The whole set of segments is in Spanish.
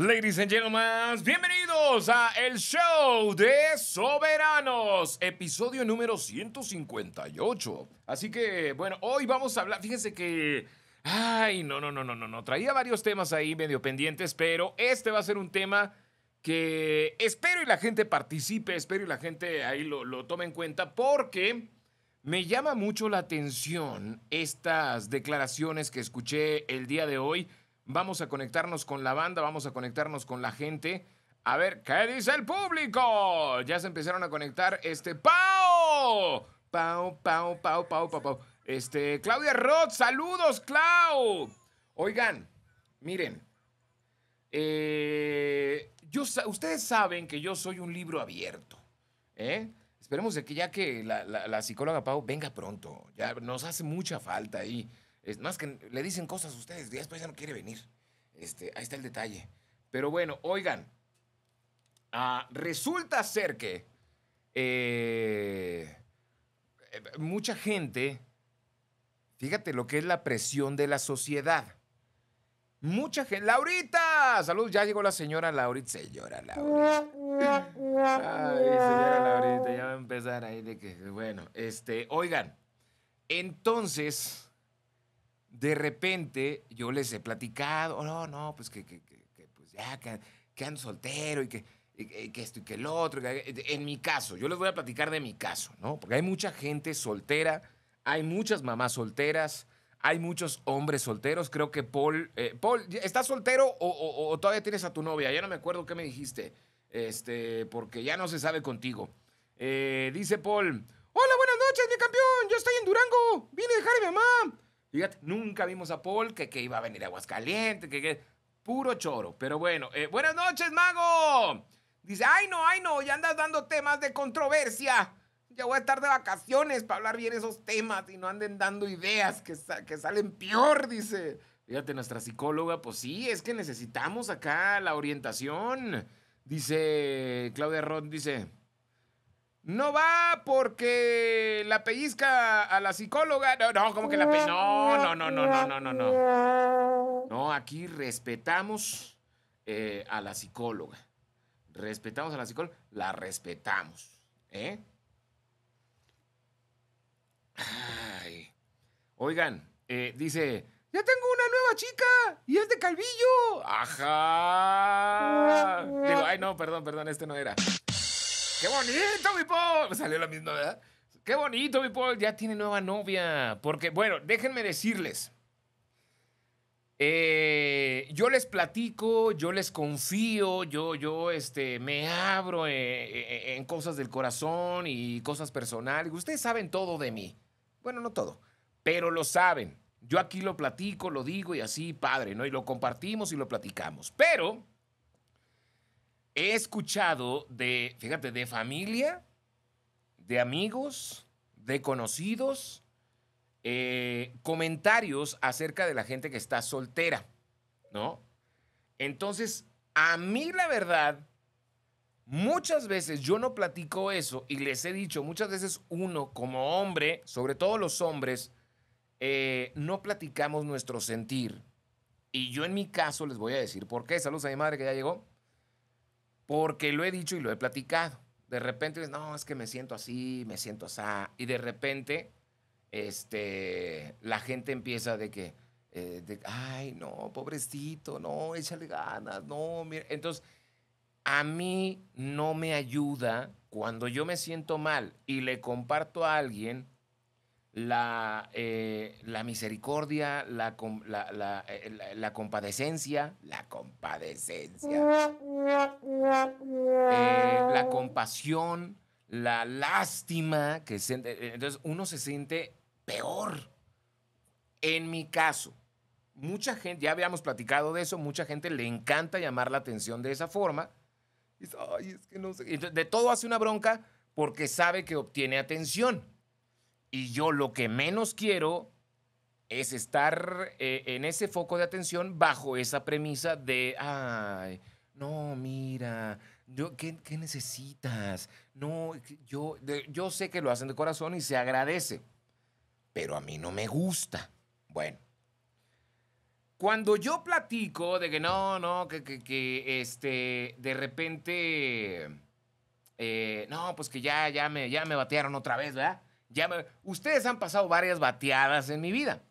Ladies and gentlemen, bienvenidos a el show de Soberanos, episodio número 158. Así que, bueno, hoy vamos a hablar, fíjense que, ay, no, no, no, no, no, no, traía varios temas ahí medio pendientes, pero este va a ser un tema que espero y la gente participe, espero y la gente ahí lo, lo tome en cuenta, porque me llama mucho la atención estas declaraciones que escuché el día de hoy Vamos a conectarnos con la banda, vamos a conectarnos con la gente. A ver, ¿qué dice el público? Ya se empezaron a conectar. Este, Pau. Pau, Pau, Pau, Pau, Pau, Pau. Este, Claudia Roth, saludos, Clau. Oigan, miren. Eh, yo, ustedes saben que yo soy un libro abierto. ¿eh? Esperemos de que ya que la, psicóloga Pau venga pronto. Ya nos hace mucha falta ahí. Es más que le dicen cosas a ustedes y después ya no quiere venir. Este, ahí está el detalle. Pero bueno, oigan, ah, resulta ser que eh, mucha gente, fíjate lo que es la presión de la sociedad. Mucha gente. ¡Laurita! Salud, ya llegó la señora Laurita. Señora Laurita. Ay, señora Laurita, ya va a empezar ahí de que. Bueno, este, oigan. Entonces de repente yo les he platicado, oh, no, no, pues que, que, pues ya, que, ando soltero y que, que esto y que el otro. en mi caso, yo les voy a platicar de mi caso, ¿no? Porque hay mucha gente soltera, hay muchas mamás solteras, hay muchos hombres solteros. Creo que Paul, eh, Paul, ¿estás soltero o, o, todavía tienes a tu novia? Ya no me acuerdo qué me dijiste, este, porque ya no se sabe contigo. Eh, dice Paul, hola, buenas noches, mi campeón, yo estoy en Durango, vine a dejar a mi mamá. Fíjate, nunca vimos a Paul que, que iba a venir a Aguascalientes, que, que puro choro. Pero bueno, eh, buenas noches, mago. Dice, ay no, ay no, ya andas dando temas de controversia. Ya voy a estar de vacaciones para hablar bien esos temas y no anden dando ideas que, que salen peor, dice. Fíjate, nuestra psicóloga, pues sí, es que necesitamos acá la orientación. Dice Claudia Ron, dice, no va porque la pellizca a la psicóloga. No, no, que la pellizca. No, no, no, no, no, no, no, no. No, aquí respetamos eh, a la psicóloga. Respetamos a la psicóloga. La respetamos. ¿Eh? Ay. Oigan, eh, dice. Ya tengo una nueva chica y es de Calvillo. Ajá. Digo, ay, no, perdón, perdón, este no era. ¡Qué bonito, mi Paul! Salió la misma, ¿verdad? ¡Qué bonito, mi Paul! Ya tiene nueva novia. Porque, bueno, déjenme decirles. Eh, yo les platico, yo les confío, yo, yo este, me abro en, en, cosas del corazón y cosas personales. Ustedes saben todo de mí. Bueno, no todo, pero lo saben. Yo aquí lo platico, lo digo y así, padre, ¿no? Y lo compartimos y lo platicamos. Pero he escuchado de, fíjate, de familia, de amigos, de conocidos, eh, comentarios acerca de la gente que está soltera, ¿no? Entonces, a mí la verdad, muchas veces yo no platico eso y les he dicho, muchas veces uno como hombre, sobre todo los hombres, eh, no platicamos nuestro sentir. Y yo en mi caso les voy a decir por qué. Saludos a mi madre que ya llegó. Porque lo he dicho y lo he platicado. De repente, no, es que me siento así, me siento así. Y de repente, este, la gente empieza de que, eh, ay, no, pobrecito, no, échale ganas, no, mira. Entonces, a mí no me ayuda cuando yo me siento mal y le comparto a alguien la, eh, la misericordia, la, eh, la, la, compadecencia, la compadecencia, eh, la compasión, la lástima, que entonces uno se siente peor. En mi caso, mucha gente, ya habíamos platicado de eso, mucha gente le encanta llamar la atención de esa forma. Ay, es que no sé. de todo hace una bronca porque sabe que obtiene atención. Y yo lo que menos quiero es estar eh, en ese foco de atención bajo esa premisa de, ay, no, mira, yo, ¿qué, necesitas? No, yo, yo sé que lo hacen de corazón y se agradece, pero a mí no me gusta. Bueno, cuando yo platico de que no, no, que, que, que este, de repente, eh, no, pues que ya, ya, me, ya me batearon otra vez, ¿verdad? Ustedes han pasado varias bateadas en mi vida.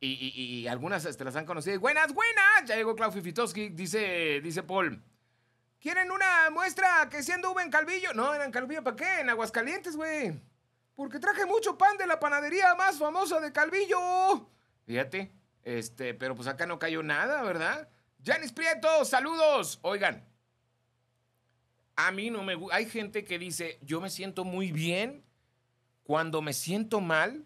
Y, algunas te las han conocido. Buenas, buenas. Ya llegó Clau Fifitoski, dice, dice Paul. ¿Quieren una muestra que siendo anduvo en Calvillo? No, en Calvillo, ¿para qué? En Aguascalientes, güey. Porque traje mucho pan de la panadería más famosa de Calvillo. Fíjate, este, pero pues acá no cayó nada, ¿verdad? Janis Prieto, saludos. Oigan, a mí no me gusta. Hay gente que dice, yo me siento muy bien. Cuando me siento mal,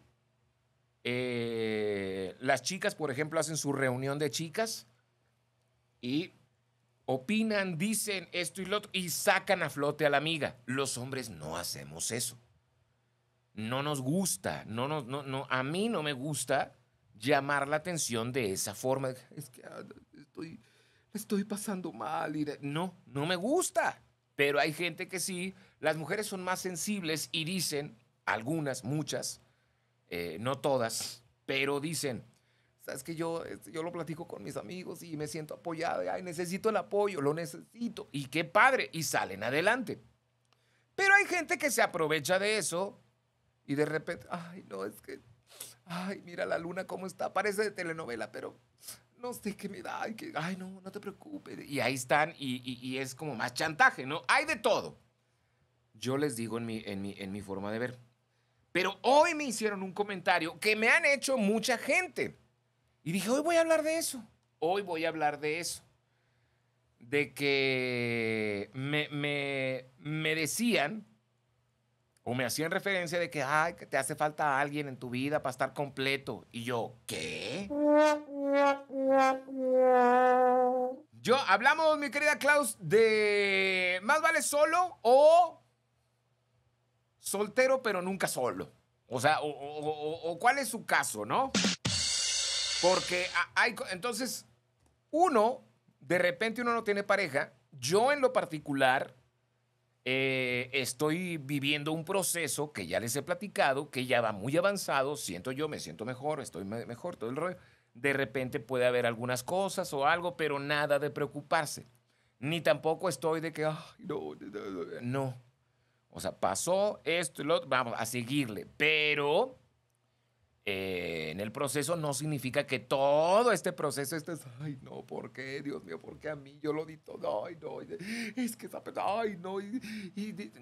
eh, las chicas, por ejemplo, hacen su reunión de chicas y opinan, dicen esto y lo otro y sacan a flote a la amiga. Los hombres no hacemos eso. No nos gusta, no, no, no, a mí no me gusta llamar la atención de esa forma. Es que ah, estoy, estoy pasando mal. no, no me gusta. Pero hay gente que sí. Las mujeres son más sensibles y dicen, algunas, muchas, eh, no todas, pero dicen, sabes que yo, este, yo lo platico con mis amigos y me siento apoyada, y, ay, necesito el apoyo, lo necesito. Y qué padre, y salen adelante. Pero hay gente que se aprovecha de eso y de repente, ay, no, es que, ay, mira la luna cómo está, parece de telenovela, pero no sé qué me da, ay, que, ay no, no te preocupes. Y ahí están y, y- y es como más chantaje, ¿no? Hay de todo. Yo les digo en mi, en mi, en mi forma de ver. Pero hoy me hicieron un comentario que me han hecho mucha gente. Y dije, hoy voy a hablar de eso. Hoy voy a hablar de eso. De que me, me, me decían o me hacían referencia de que, ay, que te hace falta alguien en tu vida para estar completo. Y yo, ¿qué? Yo, hablamos, mi querida Klaus, de más vale solo o soltero pero nunca solo. O sea, cuál es su caso, ¿no? Porque hay, entonces, uno, de repente uno no tiene pareja. Yo en lo particular eh, estoy viviendo un proceso que ya les he platicado, que ya va muy avanzado, siento yo, me siento mejor, estoy me- mejor, todo el rollo. De repente puede haber algunas cosas o algo, pero nada de preocuparse. Ni tampoco estoy de que, no, no. O sea, pasó esto y lo otro, vamos a seguirle. Pero eh, en el proceso no significa que todo este proceso estés, ay, no, ¿por qué? Dios mío, ¿por qué a mí? Yo lo di todo, ay, no, es que esa ay, no, y,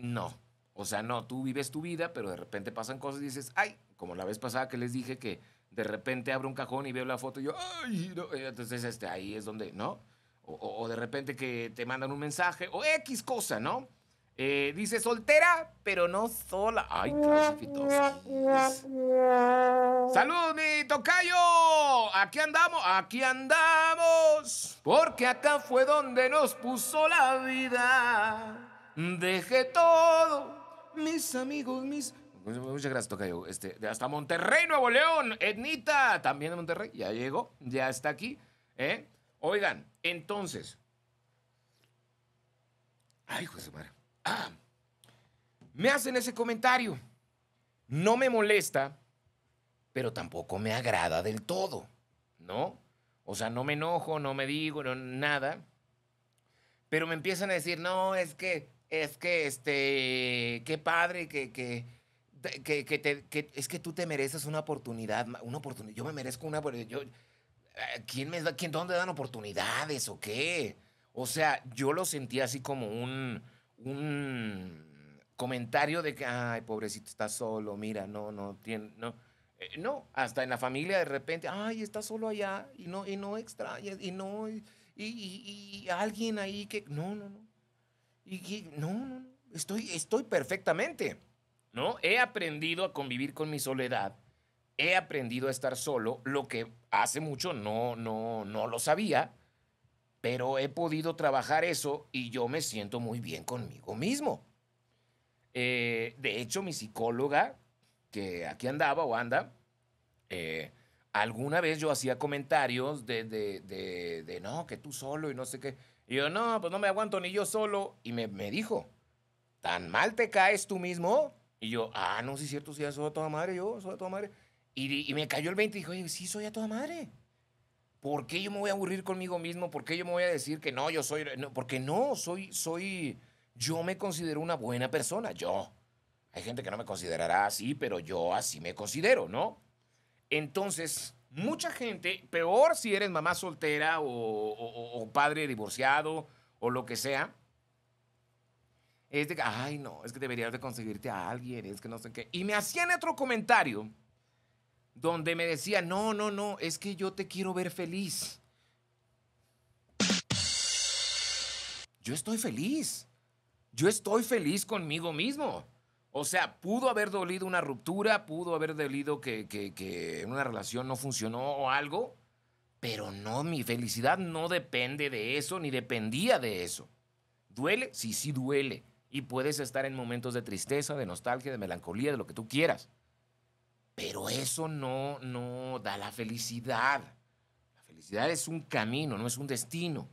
no. O sea, no, tú vives tu vida, pero de repente pasan cosas y dices, ay, como la vez pasada que les dije que de repente abro un cajón y veo la foto y yo, ay, no, entonces este, ahí es donde, ¿no? O- o de repente que te mandan un mensaje, o X cosa, ¿no? Eh, dice soltera, pero no sola. Ay, Clausifitosis. Salud, mi tocayo. Aquí andamos, aquí andamos. Porque acá fue donde nos puso la vida. Dejé todo, mis amigos, mis. Muchas gracias, tocayo. Este, hasta Monterrey, Nuevo León. Ednita, también de Monterrey. Ya llegó, ya está aquí. ¿eh? Oigan, entonces. Ay, madre. Ah, me hacen ese comentario. No me molesta, pero tampoco me agrada del todo, ¿no? O sea, no me enojo, no me digo, no, nada. Pero me empiezan a decir, no, es que, es que, este, qué padre que, que, que, te- que- es que tú te mereces una oportunidad, una oportunidad. Yo me merezco una, yo, eh, ¿quién me da, quién, dónde dan oportunidades o qué? O sea, yo lo sentí así como un, un comentario de que, ay, pobrecito, está solo, mira, no, no, tiene, no. Eh, no, hasta en la familia de repente, ay, está solo allá y no, y no extrañas, y no, y, y- y- alguien ahí que, no, no, no. Y, y- no, no, no, estoy, estoy perfectamente, ¿no? He aprendido a convivir con mi soledad, he aprendido a estar solo, lo que hace mucho no, no, no lo sabía, pero he podido trabajar eso y yo me siento muy bien conmigo mismo. Eh, de hecho, mi psicóloga, que aquí andaba o anda, eh, alguna vez yo hacía comentarios de, de, de, no, que tú solo y no sé qué. Y yo, no, pues no me aguanto ni yo solo. Y me, me dijo, ¿tan mal te caes tú mismo? Y yo, ah, no, sí es cierto, sí, soy a toda madre, yo soy a toda madre. Y, me cayó el 20 y dijo, sí, soy a toda madre. ¿Por qué yo me voy a aburrir conmigo mismo? ¿Por qué yo me voy a decir que no, yo soy... No, porque no, soy, soy... Yo me considero una buena persona, yo. Hay gente que no me considerará así, pero yo así me considero, ¿no? Entonces, mucha gente, peor si eres mamá soltera o, padre divorciado o lo que sea, es de que, ay, no, es que deberías de conseguirte a alguien, es que no sé qué. Y me hacían otro comentario donde me decía, no, no, no, es que yo te quiero ver feliz. Yo estoy feliz. Yo estoy feliz conmigo mismo. O sea, pudo haber dolido una ruptura, pudo haber dolido que, que, una relación no funcionó o algo, pero no, mi felicidad no depende de eso, ni dependía de eso. ¿Duele? Sí, sí duele. Y puedes estar en momentos de tristeza, de nostalgia, de melancolía, de lo que tú quieras. Pero eso no, no da la felicidad. La felicidad es un camino, no es un destino,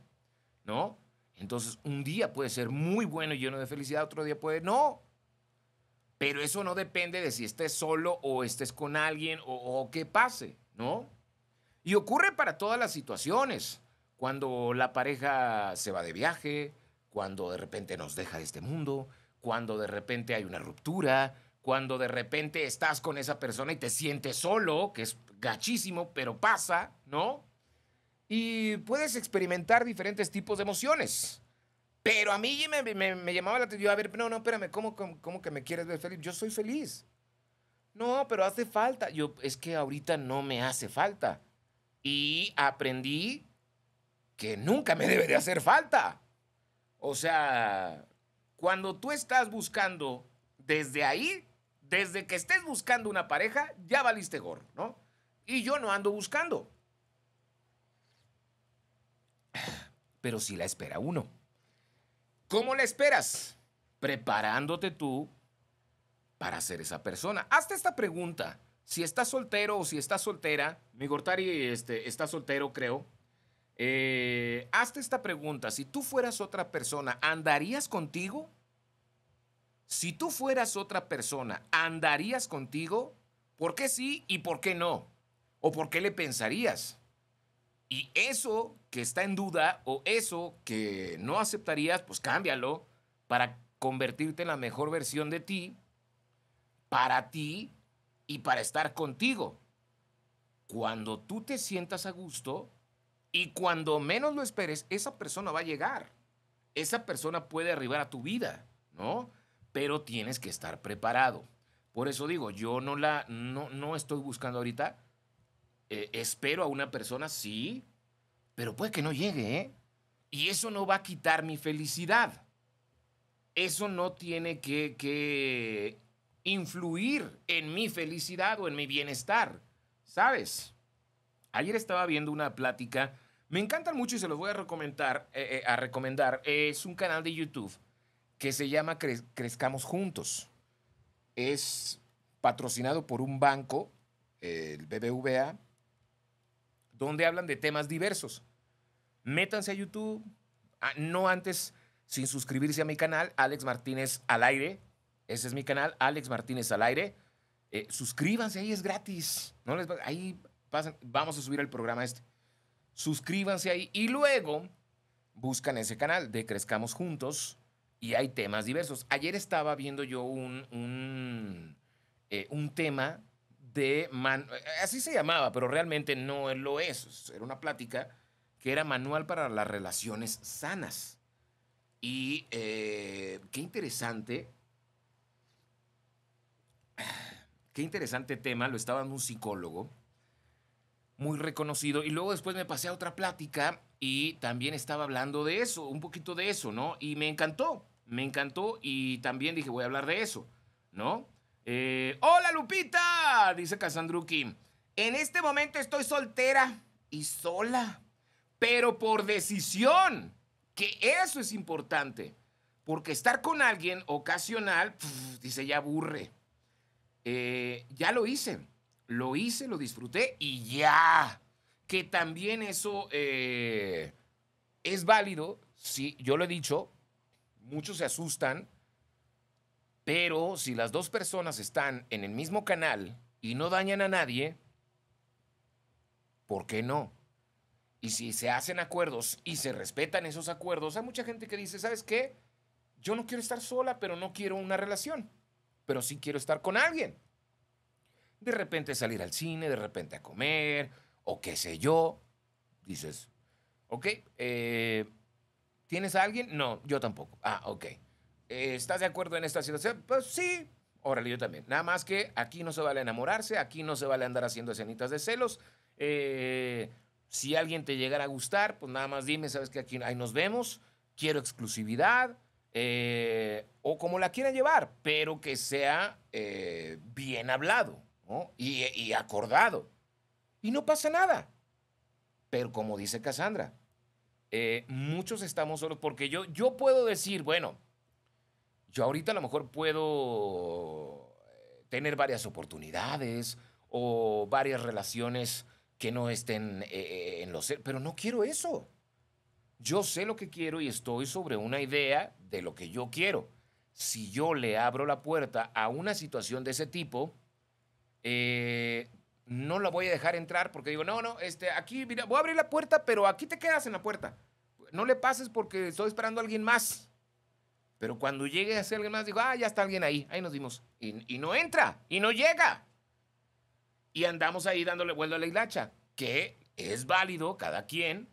¿no? Entonces, un día puede ser muy bueno y lleno de felicidad, otro día puede no. Pero eso no depende de si estés solo o estés con alguien o, o qué pase, ¿no? Y ocurre para todas las situaciones. Cuando la pareja se va de viaje, cuando de repente nos deja de este mundo, cuando de repente hay una ruptura, cuando de repente estás con esa persona y te sientes solo, que es gachísimo, pero pasa, ¿no? Y puedes experimentar diferentes tipos de emociones. Pero a mí me, llamaba la atención, a ver, no, no, espérame, ¿cómo, ¿cómo, que me quieres ver feliz? Yo soy feliz. No, pero hace falta. Yo, es que ahorita no me hace falta. Y aprendí que nunca me debe de hacer falta. O sea, cuando tú estás buscando desde ahí, desde que estés buscando una pareja, ya valiste gorro, ¿no? Y yo no ando buscando. Pero sí la espera uno. ¿Cómo la esperas? Preparándote tú para ser esa persona. Hazte esta pregunta. Si estás soltero o si estás soltera, mi Gortari este, está soltero, creo. Eh, hazte esta pregunta. Si tú fueras otra persona, ¿andarías contigo? Si tú fueras otra persona, ¿andarías contigo? ¿Por qué sí y por qué no? ¿O por qué le pensarías? Y eso que está en duda o eso que no aceptarías, pues cámbialo para convertirte en la mejor versión de ti, para ti y para estar contigo. Cuando tú te sientas a gusto y cuando menos lo esperes, esa persona va a llegar. Esa persona puede arribar a tu vida, ¿no? Pero tienes que estar preparado. Por eso digo, yo no la no, no estoy buscando ahorita eh, espero a una persona, sí, pero puede que no llegue, ¿eh? Y eso no va a quitar mi felicidad. Eso no tiene que, que influir en mi felicidad o en mi bienestar, ¿sabes? Ayer estaba viendo una plática, me encantan mucho y se los voy a recomendar. Eh, eh, a recomendar. Es un canal de YouTube que se llama Crezcamos Juntos. Es patrocinado por un banco, el BBVA, donde hablan de temas diversos. Métanse a YouTube, ah, no antes sin suscribirse a mi canal, Alex Martínez al aire. Ese es mi canal, Alex Martínez al aire. Eh, suscríbanse, ahí es gratis. No les, ahí pasan, vamos a subir el programa este. Suscríbanse ahí y luego buscan ese canal de Crezcamos Juntos y hay temas diversos. Ayer estaba viendo yo un, un, eh, un tema de, man, así se llamaba, pero realmente no lo es. Era una plática que era manual para las relaciones sanas. Y eh, qué interesante, qué interesante tema, lo estaba dando un psicólogo muy reconocido. Y luego después me pasé a otra plática y también estaba hablando de eso, un poquito de eso, ¿no? Y me encantó, me encantó y también dije, voy a hablar de eso, ¿no? Eh, Hola Lupita, dice Casandruki. En este momento estoy soltera y sola, pero por decisión, que eso es importante, porque estar con alguien ocasional, dice, ya aburre. Eh, ya lo hice, lo hice, lo disfruté y ya. Que también eso eh, es válido, sí, yo lo he dicho, muchos se asustan pero si las dos personas están en el mismo canal y no dañan a nadie, ¿por qué no? Y si se hacen acuerdos y se respetan esos acuerdos, hay mucha gente que dice, ¿sabes qué? Yo no quiero estar sola, pero no quiero una relación. Pero sí quiero estar con alguien. De repente salir al cine, de repente a comer, o qué sé yo. Dices, ok, eh, ¿tienes a alguien? No, yo tampoco. Ah, ok. Eh, ¿Estás de acuerdo en esta situación? Pues sí, órale, yo también. Nada más que aquí no se vale enamorarse, aquí no se vale andar haciendo escenitas de celos. Eh, si alguien te llegara a gustar, pues nada más dime, sabes que aquí ahí nos vemos, quiero exclusividad, eh, o como la quieran llevar, pero que sea eh, bien hablado y, acordado. Y no pasa nada. Pero como dice Cassandra, eh, muchos estamos solos porque yo, yo puedo decir, bueno, yo ahorita a lo mejor puedo tener varias oportunidades o varias relaciones que no estén eh, eh, en los... Pero no quiero eso. Yo sé lo que quiero y estoy sobre una idea de lo que yo quiero. Si yo le abro la puerta a una situación de ese tipo, eh, no la voy a dejar entrar porque digo, no, no, este, aquí, mira, voy a abrir la puerta, pero aquí te quedas en la puerta. No le pases porque estoy esperando a alguien más. Pero cuando llegue a ser alguien más, digo, ah, ya está alguien ahí, ahí nos dimos. Y, no entra, y no llega y andamos ahí dándole vuelta a la hilacha, que es válido, cada quien.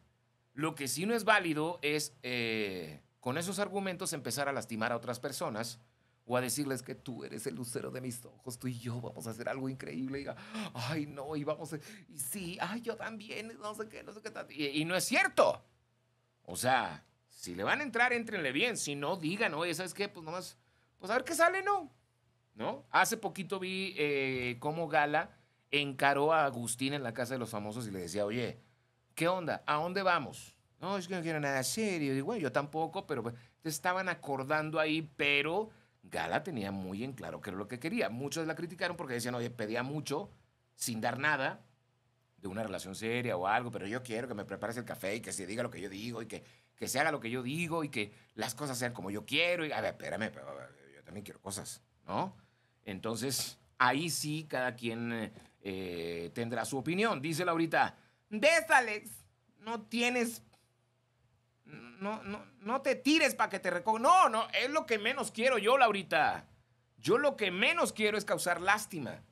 Lo que sí no es válido es eh, con esos argumentos empezar a lastimar a otras personas o a decirles que tú eres el lucero de mis ojos, tú y yo vamos a hacer algo increíble. Y diga, ay, no, y vamos a, y sí, ay, yo también, no sé qué, no sé qué. Y, y no es cierto. O sea, si le van a entrar, entrenle bien. Si no, digan, oye, ¿sabes qué? Pues nomás, pues a ver qué sale, ¿no? ¿No? Hace poquito vi eh, cómo Gala encaró a Agustín en la casa de los famosos y le decía, oye, ¿qué onda? ¿A dónde vamos? No, es que no quiero nada serio. Digo, bueno, yo tampoco, pero pues, te estaban acordando ahí, pero Gala tenía muy en claro qué era lo que quería. Muchos la criticaron porque decían, oye, pedía mucho sin dar nada de una relación seria o algo, pero yo quiero que me prepares el café y que se diga lo que yo digo y que, que se haga lo que yo digo y que las cosas sean como yo quiero. Y, a ver, espérame, pero yo también quiero cosas, ¿no? Entonces, ahí sí cada quien eh, tendrá su opinión. Dice Laurita, ves Alex, no tienes, no, no, no te tires para que te recoja. No, no, es lo que menos quiero yo, Laurita. Yo lo que menos quiero es causar lástima.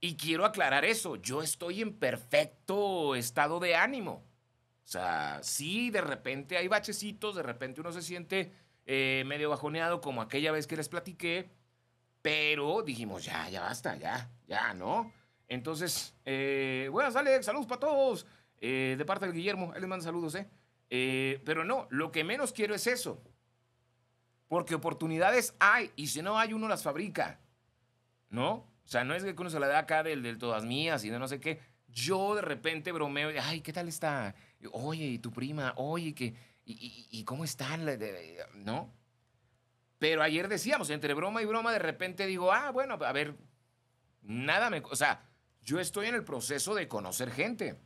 Y quiero aclarar eso, yo estoy en perfecto estado de ánimo. O sea, sí, de repente hay bachecitos, de repente uno se siente eh, medio bajoneado como aquella vez que les platiqué, pero dijimos, ya, ya basta, ya, ya, ¿no? Entonces, eh, buenas, Alex, saludos para todos. Eh, de parte del Guillermo, él les manda saludos, ¿eh? ¿Eh? Pero no, lo que menos quiero es eso. Porque oportunidades hay, y si no hay, uno las fabrica. ¿No? O sea, no es que uno se la da acá del, del todas mías y de no sé qué. Yo de repente bromeo, ay, ¿qué tal está? Oye, ¿y tu prima? Oye, ¿qué? ¿Y, y, cómo están? ¿No? Pero ayer decíamos, entre broma y broma, de repente digo, ah, bueno, a ver, nada me. O sea, yo estoy en el proceso de conocer gente.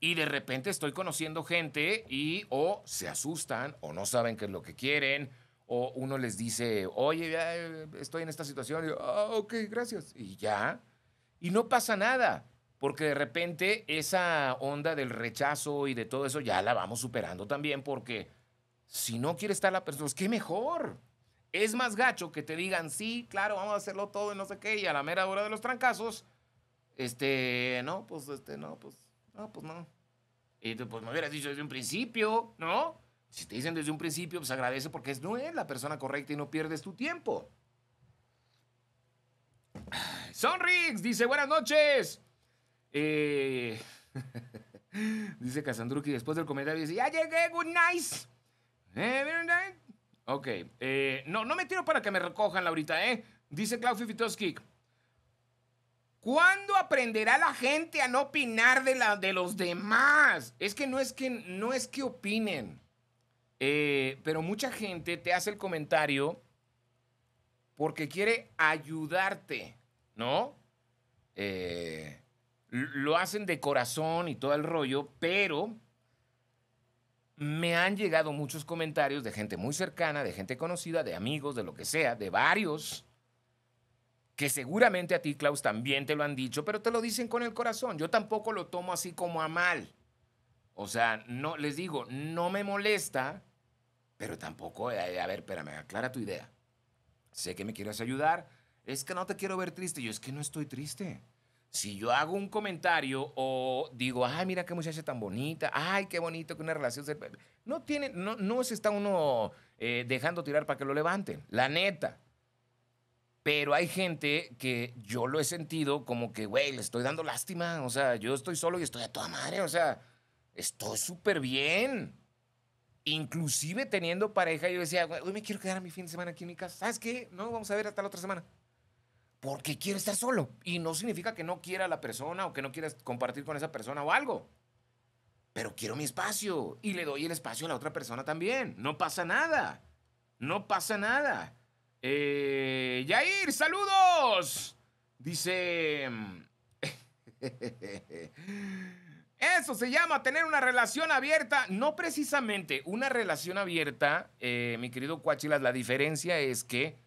Y de repente estoy conociendo gente y o se asustan o no saben qué es lo que quieren o uno les dice, oye, ya estoy en esta situación. Y ah, ok, gracias. Y ya. Y no pasa nada. Porque de repente esa onda del rechazo y de todo eso ya la vamos superando también porque si no quiere estar la persona, pues qué mejor. Es más gacho que te digan, sí, claro, vamos a hacerlo todo y no sé qué, y a la mera hora de los trancazos, este, no, pues, este, no, pues, no, pues no. Y tú, pues me hubieras dicho desde un principio, ¿no? Si te dicen desde un principio, pues agradece porque no es la persona correcta y no pierdes tu tiempo. Sonrix dice, buenas noches. Eh, dice Casandruki después del comentario, dice, ya llegué, good nice. Eh, ok, eh, no, no me tiro para que me recojan ahorita, ¿eh? Dice Klaus Fitoski. ¿Cuándo aprenderá la gente a no opinar de, los demás? Es que no es que, no es que opinen. Eh, pero mucha gente te hace el comentario porque quiere ayudarte, ¿no? Eh, lo hacen de corazón y todo el rollo, pero me han llegado muchos comentarios de gente muy cercana, de gente conocida, de amigos, de lo que sea, de varios que seguramente a ti, Klaus, también te lo han dicho, pero te lo dicen con el corazón. Yo tampoco lo tomo así como a mal. O sea, no, les digo, no me molesta, pero tampoco, eh, a ver, espérame, aclara tu idea. Sé que me quieres ayudar, es que no te quiero ver triste. Yo es que no estoy triste. Si yo hago un comentario o digo, ay, mira qué muchacha tan bonita, ay, qué bonito que una relación se... No tiene, no, no se está uno eh, dejando tirar para que lo levanten, la neta. Pero hay gente que yo lo he sentido como que, güey, le estoy dando lástima. O sea, yo estoy solo y estoy a toda madre. O sea, estoy súper bien. Inclusive teniendo pareja, yo decía, güey, me quiero quedar a mi fin de semana aquí en mi casa. ¿Sabes qué? No, vamos a ver hasta la otra semana. Porque quiero estar solo. Y no significa que no quiera a la persona o que no quieras compartir con esa persona o algo. Pero quiero mi espacio. Y le doy el espacio a la otra persona también. No pasa nada. No pasa nada. Eh, Yair, saludos. Dice... Eso se llama tener una relación abierta. No precisamente una relación abierta, eh, mi querido Cuachilas. La diferencia es que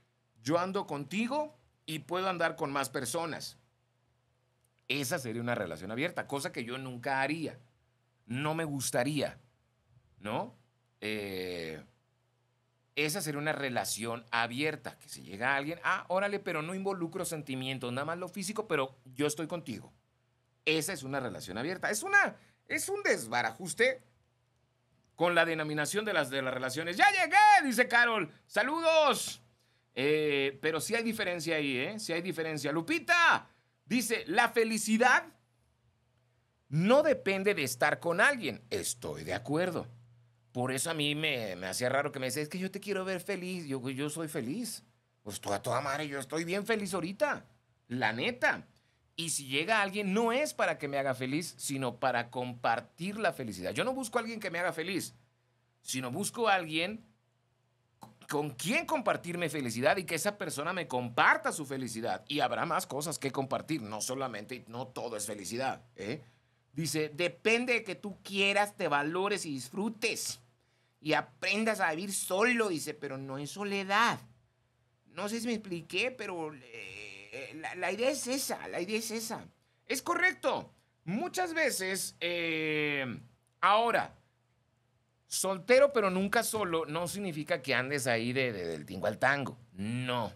yo ando contigo y puedo andar con más personas. Esa sería una relación abierta, cosa que yo nunca haría. No me gustaría, ¿no? Eh, esa sería una relación abierta, que si llega alguien, ah, órale, pero no involucro sentimientos, nada más lo físico, pero yo estoy contigo. Esa es una relación abierta. Es una, es un desbarajuste con la denominación de las, de las relaciones. Ya llegué, dice Carol. Saludos. Eh, pero sí hay diferencia ahí, ¿eh? Sí hay diferencia. Lupita dice, la felicidad no depende de estar con alguien. Estoy de acuerdo. Por eso a mí me, me hacía raro que me decía, es que yo te quiero ver feliz. Yo, yo soy feliz. Pues toda, toda madre, yo estoy bien feliz ahorita. La neta. Y si llega alguien, no es para que me haga feliz, sino para compartir la felicidad. Yo no busco a alguien que me haga feliz, sino busco a alguien con quien compartirme felicidad y que esa persona me comparta su felicidad. Y habrá más cosas que compartir, no solamente, no todo es felicidad. ¿eh? Dice, depende de que tú quieras, te valores y disfrutes. Y aprendas a vivir solo, dice, pero no en soledad. No sé si me expliqué, pero eh, la, idea es esa, la idea es esa. Es correcto. Muchas veces, eh, ahora, Soltero pero nunca solo no significa que andes ahí de, del tingo al tango. No.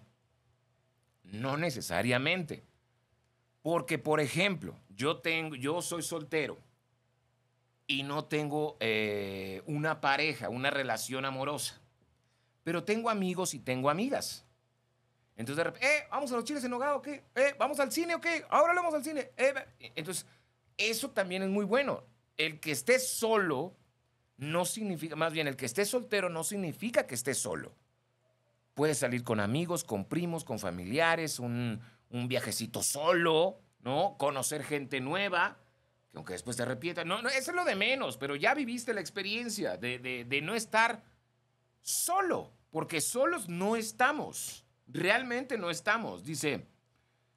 No necesariamente. Porque, por ejemplo, yo, tengo, yo soy soltero y no tengo eh, una pareja, una relación amorosa. Pero tengo amigos y tengo amigas. Entonces de repente, eh, vamos a los chiles en ¿qué? Eh, vamos al cine, ¿ok? Ahora vamos al cine. Eh, entonces, eso también es muy bueno. El que esté solo no significa, más bien el que esté soltero no significa que esté solo. Puede salir con amigos, con primos, con familiares, un, viajecito solo, ¿no? Conocer gente nueva, aunque después te arrepienta. No, no, eso es lo de menos, pero ya viviste la experiencia de, no estar solo, porque solos no estamos. Realmente no estamos. Dice,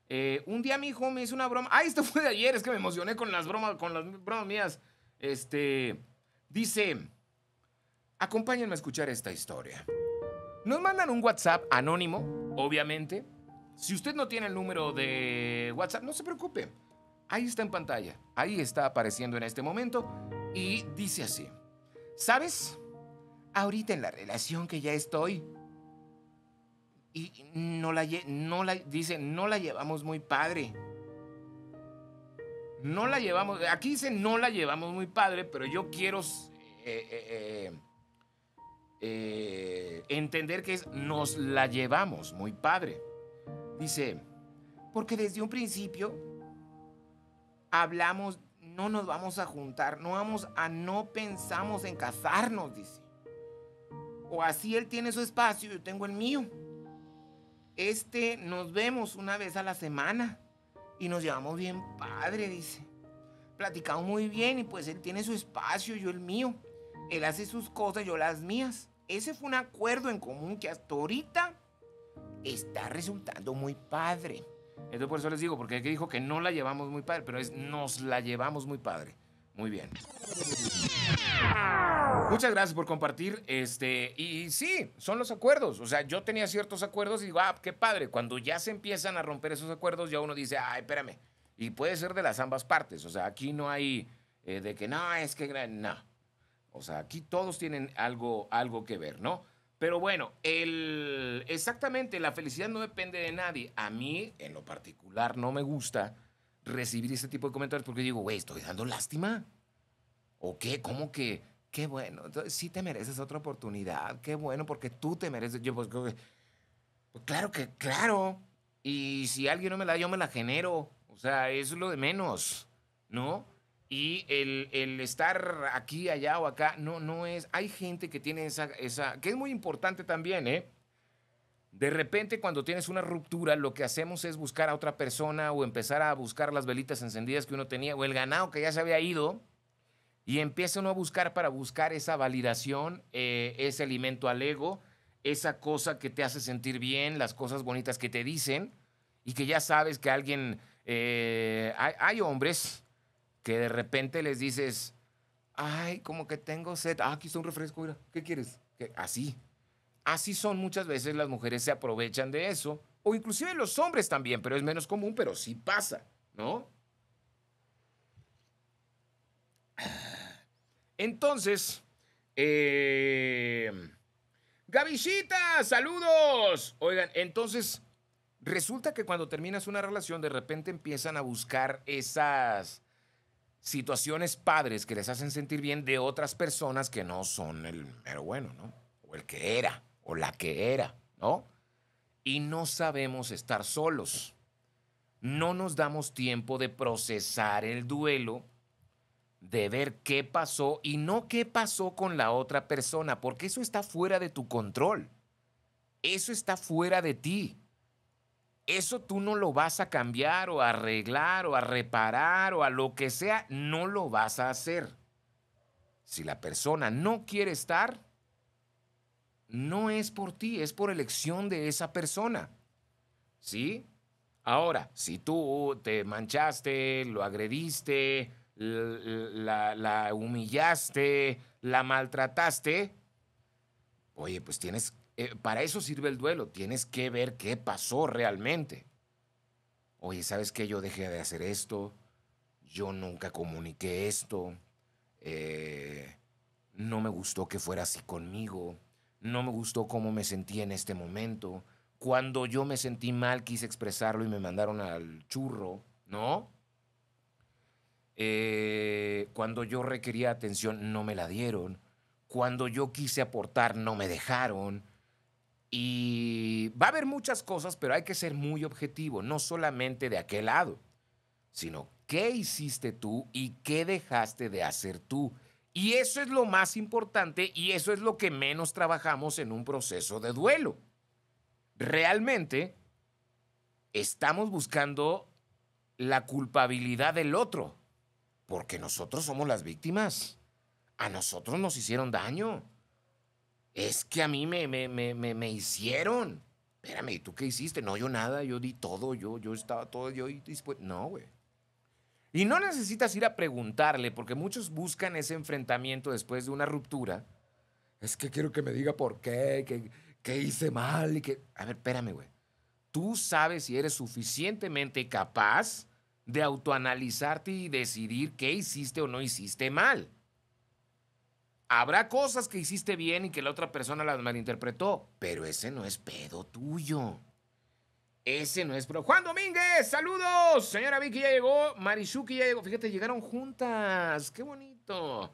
eh, un día mi hijo me hizo una broma. Ay, esto fue de ayer, es que me emocioné con las bromas, con las bromas mías. Este, Dice, acompáñenme a escuchar esta historia. Nos mandan un WhatsApp anónimo, obviamente. Si usted no tiene el número de WhatsApp, no se preocupe. Ahí está en pantalla. Ahí está apareciendo en este momento. Y dice así. ¿Sabes? Ahorita en la relación que ya estoy. Y no la, no la, dice, no la llevamos muy padre. No la llevamos, aquí dice no la llevamos muy padre, pero yo quiero eh, eh, eh, entender que es nos la llevamos muy padre. Dice, porque desde un principio hablamos, no nos vamos a juntar, no vamos a, no pensamos en casarnos, dice. O así él tiene su espacio, yo tengo el mío. Este, nos vemos una vez a la semana y nos llevamos bien padre, dice. Platicamos muy bien y pues él tiene su espacio, yo el mío. Él hace sus cosas, yo las mías. Ese fue un acuerdo en común que hasta ahorita está resultando muy padre. Entonces por eso les digo, porque aquí dijo que no la llevamos muy padre, pero es nos la llevamos muy padre. Muy bien. Muchas gracias por compartir. Este, y sí, son los acuerdos. O sea, yo tenía ciertos acuerdos y digo, ah, qué padre. Cuando ya se empiezan a romper esos acuerdos, ya uno dice, ay, espérame. Y puede ser de las ambas partes. O sea, aquí no hay eh, de que no, es que no. O sea, aquí todos tienen algo, algo que ver, ¿no? Pero bueno, el, exactamente, la felicidad no depende de nadie. A mí, en lo particular, no me gusta recibir ese tipo de comentarios porque digo, güey, estoy dando lástima. ¿O qué? ¿Cómo que? Qué bueno. Sí te mereces otra oportunidad. Qué bueno, porque tú te mereces. Yo, pues, pues, claro que, claro. Y si alguien no me la da, yo me la genero. O sea, es lo de menos, ¿no? Y el, estar aquí, allá o acá, no, no es. Hay gente que tiene esa, esa. que es muy importante también, ¿eh? De repente, cuando tienes una ruptura, lo que hacemos es buscar a otra persona o empezar a buscar las velitas encendidas que uno tenía o el ganado que ya se había ido. Y empieza uno a buscar para buscar esa validación, eh, ese alimento al ego, esa cosa que te hace sentir bien, las cosas bonitas que te dicen y que ya sabes que alguien. Eh, hay, hombres que de repente les dices, ay, como que tengo sed, ah, aquí está un refresco, mira, ¿qué quieres? Así. Así son muchas veces las mujeres se aprovechan de eso, o inclusive los hombres también, pero es menos común, pero sí pasa, ¿no? Entonces, eh, saludos. Oigan, entonces, resulta que cuando terminas una relación, de repente empiezan a buscar esas situaciones padres que les hacen sentir bien de otras personas que no son el mero bueno, ¿no? O el que era, o la que era, ¿no? Y no sabemos estar solos. No nos damos tiempo de procesar el duelo, de ver qué pasó y no qué pasó con la otra persona, porque eso está fuera de tu control. Eso está fuera de ti eso tú no lo vas a cambiar o a arreglar o a reparar o a lo que sea, no lo vas a hacer. Si la persona no quiere estar, no es por ti, es por elección de esa persona. ¿Sí? Ahora, si tú te manchaste, lo agrediste, la, la humillaste, la maltrataste, oye, pues tienes eh, para eso sirve el duelo. Tienes que ver qué pasó realmente. Oye, ¿sabes qué? Yo dejé de hacer esto. Yo nunca comuniqué esto. Eh, no me gustó que fuera así conmigo. No me gustó cómo me sentí en este momento. Cuando yo me sentí mal, quise expresarlo y me mandaron al churro, ¿no? Eh, cuando yo requería atención, no me la dieron. Cuando yo quise aportar, no me dejaron. Y va a haber muchas cosas, pero hay que ser muy objetivo, no solamente de aquel lado, sino qué hiciste tú y qué dejaste de hacer tú. Y eso es lo más importante y eso es lo que menos trabajamos en un proceso de duelo. Realmente estamos buscando la culpabilidad del otro, porque nosotros somos las víctimas. A nosotros nos hicieron daño. Es que a mí me, me, me, me, hicieron. Espérame, ¿y tú qué hiciste? No, yo nada, yo di todo, yo, yo estaba todo, yo dispuesto. No, güey. Y no necesitas ir a preguntarle, porque muchos buscan ese enfrentamiento después de una ruptura. Es que quiero que me diga por qué, que, hice mal y que... A ver, espérame, güey. Tú sabes si eres suficientemente capaz de autoanalizarte y decidir qué hiciste o no hiciste mal. Habrá cosas que hiciste bien y que la otra persona las malinterpretó, pero ese no es pedo tuyo. Ese no es pro. Juan Domínguez, saludos. Señora Vicky ya llegó. Marizuki ya llegó. Fíjate, llegaron juntas. Qué bonito.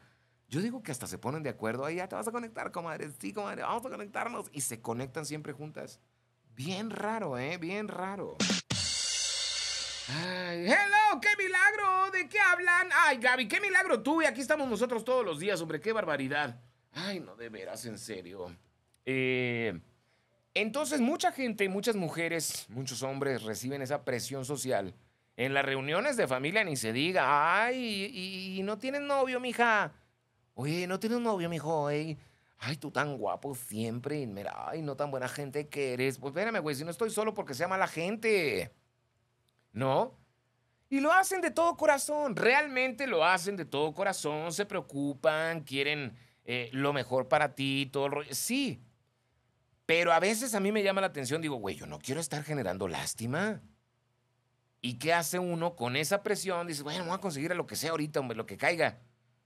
Yo digo que hasta se ponen de acuerdo. Ahí ya te vas a conectar, comadre. Sí, comadre. Vamos a conectarnos. Y se conectan siempre juntas. Bien raro, ¿eh? Bien raro. Ay, hello, qué milagro, ¿de qué hablan? Ay, Gaby, qué milagro tú, y aquí estamos nosotros todos los días, hombre, qué barbaridad. Ay, no, de veras, en serio. Eh, entonces, mucha gente, muchas mujeres, muchos hombres reciben esa presión social. En las reuniones de familia ni se diga, ay, y, no tienes novio, mija. Oye, no tienes novio, mijo, Ay, tú tan guapo siempre, mira, ay, no tan buena gente que eres. Pues espérame, güey, si no estoy solo porque sea mala gente. ¿no? Y lo hacen de todo corazón, realmente lo hacen de todo corazón, se preocupan, quieren eh, lo mejor para ti, todo el rollo. Sí, pero a veces a mí me llama la atención, digo, güey, yo no quiero estar generando lástima. ¿Y qué hace uno con esa presión? Dice, bueno, voy a conseguir lo que sea ahorita, lo que caiga.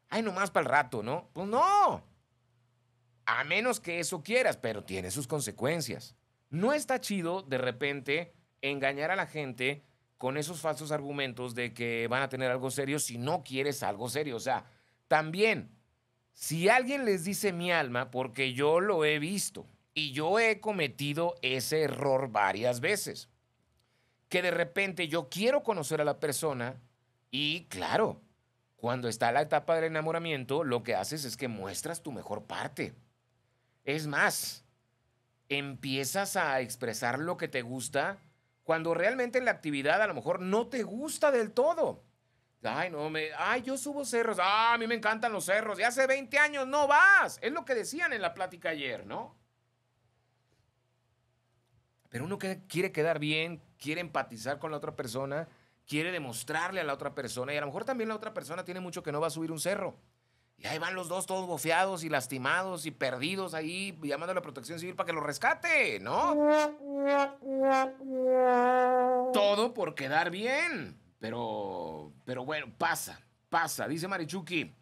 Ay, nomás para el rato, ¿no? Pues no. A menos que eso quieras, pero tiene sus consecuencias. No está chido de repente engañar a la gente con esos falsos argumentos de que van a tener algo serio si no quieres algo serio. O sea, también, si alguien les dice mi alma, porque yo lo he visto y yo he cometido ese error varias veces que de repente yo quiero conocer a la persona y claro, cuando está la etapa del enamoramiento, lo que haces es que muestras tu mejor parte. Es más, empiezas a expresar lo que te gusta cuando realmente en la actividad a lo mejor no te gusta del todo. Ay, no, me, ay, yo subo cerros. Ah, a mí me encantan los cerros. Y hace 20 años no vas. Es lo que decían en la plática ayer, ¿no? Pero uno quiere quedar bien, quiere empatizar con la otra persona, quiere demostrarle a la otra persona y a lo mejor también la otra persona tiene mucho que no va a subir un cerro. Y ahí van los dos todos bofeados y lastimados y perdidos ahí llamando a la protección civil para que lo rescate, ¿no? Todo por quedar bien. Pero, pero bueno, pasa, pasa. Dice Marichuki.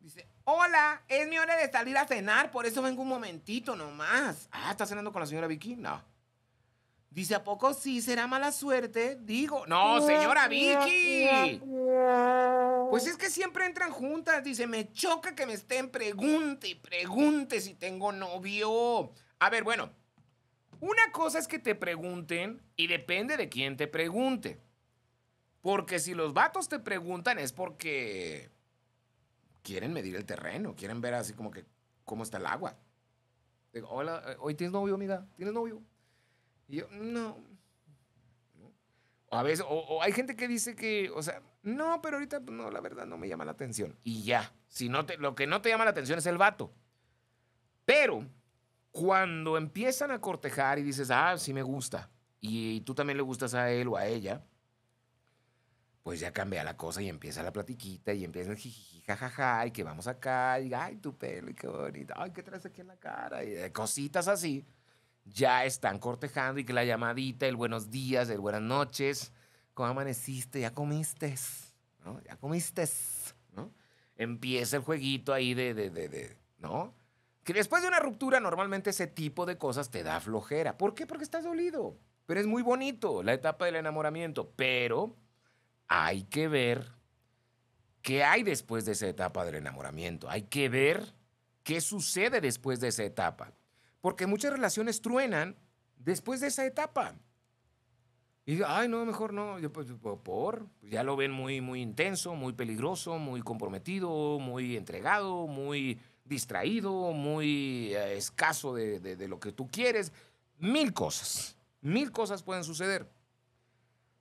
Dice, hola, es mi hora de salir a cenar, por eso vengo un momentito nomás. Ah, ¿está cenando con la señora Vicky? No. Dice, ¿a poco sí será mala suerte? Digo, no, señora Vicky. Pues es que siempre entran juntas. Dice, me choca que me estén pregunte y pregunte si tengo novio. A ver, bueno, una cosa es que te pregunten y depende de quién te pregunte. Porque si los vatos te preguntan es porque quieren medir el terreno, quieren ver así como que cómo está el agua. Digo, hola, eh, ¿hoy tienes novio, amiga? ¿Tienes novio? Y yo, no. A veces, o, hay gente que dice que, o sea, no, pero ahorita, pues, no, la verdad no me llama la atención. Y ya, si no te, lo que no te llama la atención es el vato. Pero cuando empiezan a cortejar y dices, ah, sí me gusta, y, tú también le gustas a él o a ella, pues ya cambia la cosa y empieza la platiquita y empieza el jiji, jajaja, y que vamos acá, y ay, tu pelo, y qué bonito, ay, qué traes aquí en la cara, y cositas así ya están cortejando y que la llamadita, el buenos días, el buenas noches, ¿cómo amaneciste? ¿Ya comiste? ¿No? ¿Ya comiste? ¿No? Empieza el jueguito ahí de, de, de, de, ¿no? Que después de una ruptura normalmente ese tipo de cosas te da flojera. ¿Por qué? Porque estás dolido. Pero es muy bonito la etapa del enamoramiento. Pero hay que ver qué hay después de esa etapa del enamoramiento. Hay que ver qué sucede después de esa etapa. Porque muchas relaciones truenan después de esa etapa. Y ay, no, mejor no. Pues, por, ya lo ven muy, muy intenso, muy peligroso, muy comprometido, muy entregado, muy distraído, muy eh, escaso de, lo que tú quieres. Mil cosas, mil cosas pueden suceder.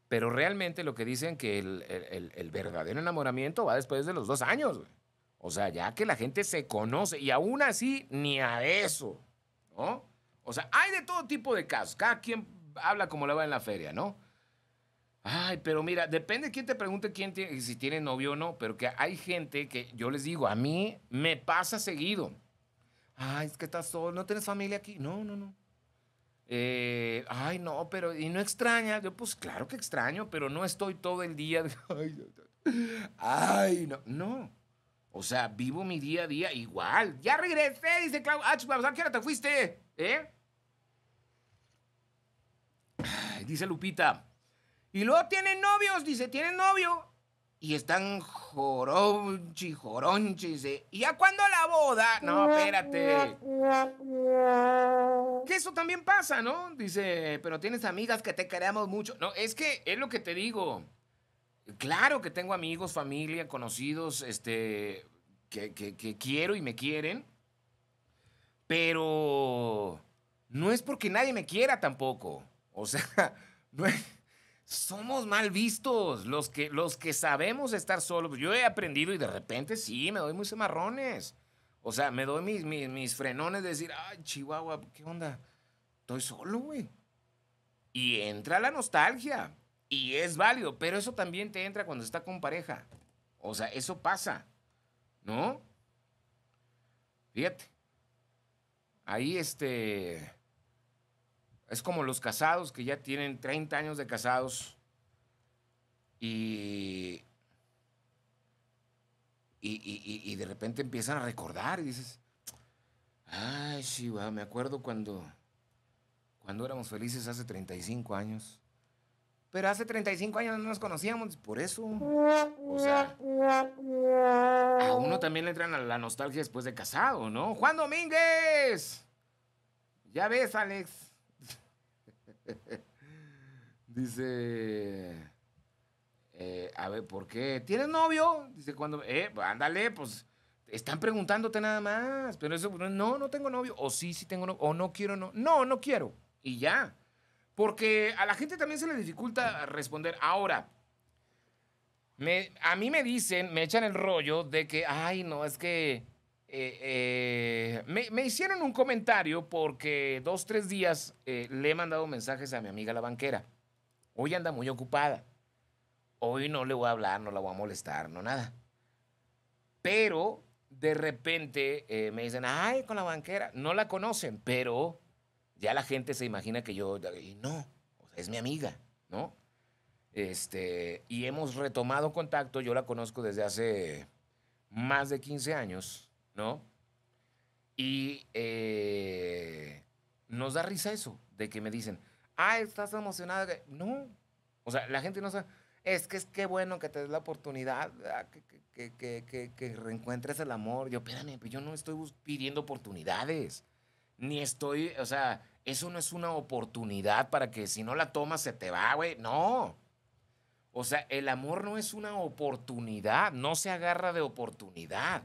Pero realmente lo que dicen que el verdadero enamoramiento va después de los dos años. O sea, ya que la gente se conoce y aún así ni a eso. ¿No? O sea, hay de todo tipo de casos. Cada quien habla como le va en la feria, ¿no? Ay, pero mira, depende de quién te pregunte quién tiene, si tiene novio o no, pero que hay gente que yo les digo, a mí me pasa seguido. Ay, es que estás solo, no tienes familia aquí. No, no, no. Eh, ay, no, pero, ¿y no extraña? Yo, pues claro que extraño, pero no estoy todo el día. Ay, no, no. O sea, vivo mi día a día igual. Ya regresé, dice Clau. Ah, ¿a qué hora te fuiste? ¿Eh? dice Lupita. Y luego tienen novios, dice, tienen novio. Y están joronchi, joronchi, dice. ¿Y a cuándo la boda? No, espérate. Que eso también pasa, ¿no? Dice, pero tienes amigas que te queremos mucho. No, es que es lo que te digo. Claro que tengo amigos, familia, conocidos, este, que, quiero y me quieren, pero no es porque nadie me quiera tampoco. O sea, somos mal vistos los que, los que sabemos estar solos. Yo he aprendido y de repente sí, me doy muy cimarrones. O sea, me doy mis, mis, mis frenones de decir, ay, Chihuahua, ¿qué onda? Estoy solo, güey. Y entra la nostalgia. Y es válido, pero eso también te entra cuando está con pareja. O sea, eso pasa, ¿no? Fíjate. Ahí este... Es como los casados que ya tienen 30 años de casados Y, y, de repente empiezan a recordar y dices, ay, sí, me acuerdo cuando, cuando éramos felices hace 35 años. Pero hace 35 años no nos conocíamos, por eso. O sea, a uno también le entran la nostalgia después de casado, ¿no? Juan Domínguez. Ya ves, Alex. Dice, eh, a ver, ¿por qué? ¿Tienes novio? Dice, cuando, eh, ándale, pues, están preguntándote nada más. Pero eso, no, no tengo novio. O sí, sí tengo novio. O no quiero, no. No, no quiero. Y ya. Porque a la gente también se le dificulta responder. Ahora, a mí me dicen, me echan el rollo de que, ay, no, es que eh, eh, me, hicieron un comentario porque dos, tres días eh, le he mandado mensajes a mi amiga la banquera. Hoy anda muy ocupada. Hoy no le voy a hablar, no la voy a molestar, no nada. Pero de repente me dicen, ay, con la banquera. No la conocen, pero ya la gente se imagina que yo, no, es mi amiga, ¿no? Este, y hemos retomado contacto, yo la conozco desde hace más de 15 años, ¿no? Y eh, nos da risa eso, de que me dicen, ah, estás emocionada. No, o sea, la gente no sabe, es que es que bueno que te des la oportunidad, que, que, que, reencuentres el amor. Yo, espérame, yo no estoy pidiendo oportunidades ni estoy, o sea, eso no es una oportunidad para que si no la tomas se te va, güey. No. O sea, el amor no es una oportunidad, no se agarra de oportunidad.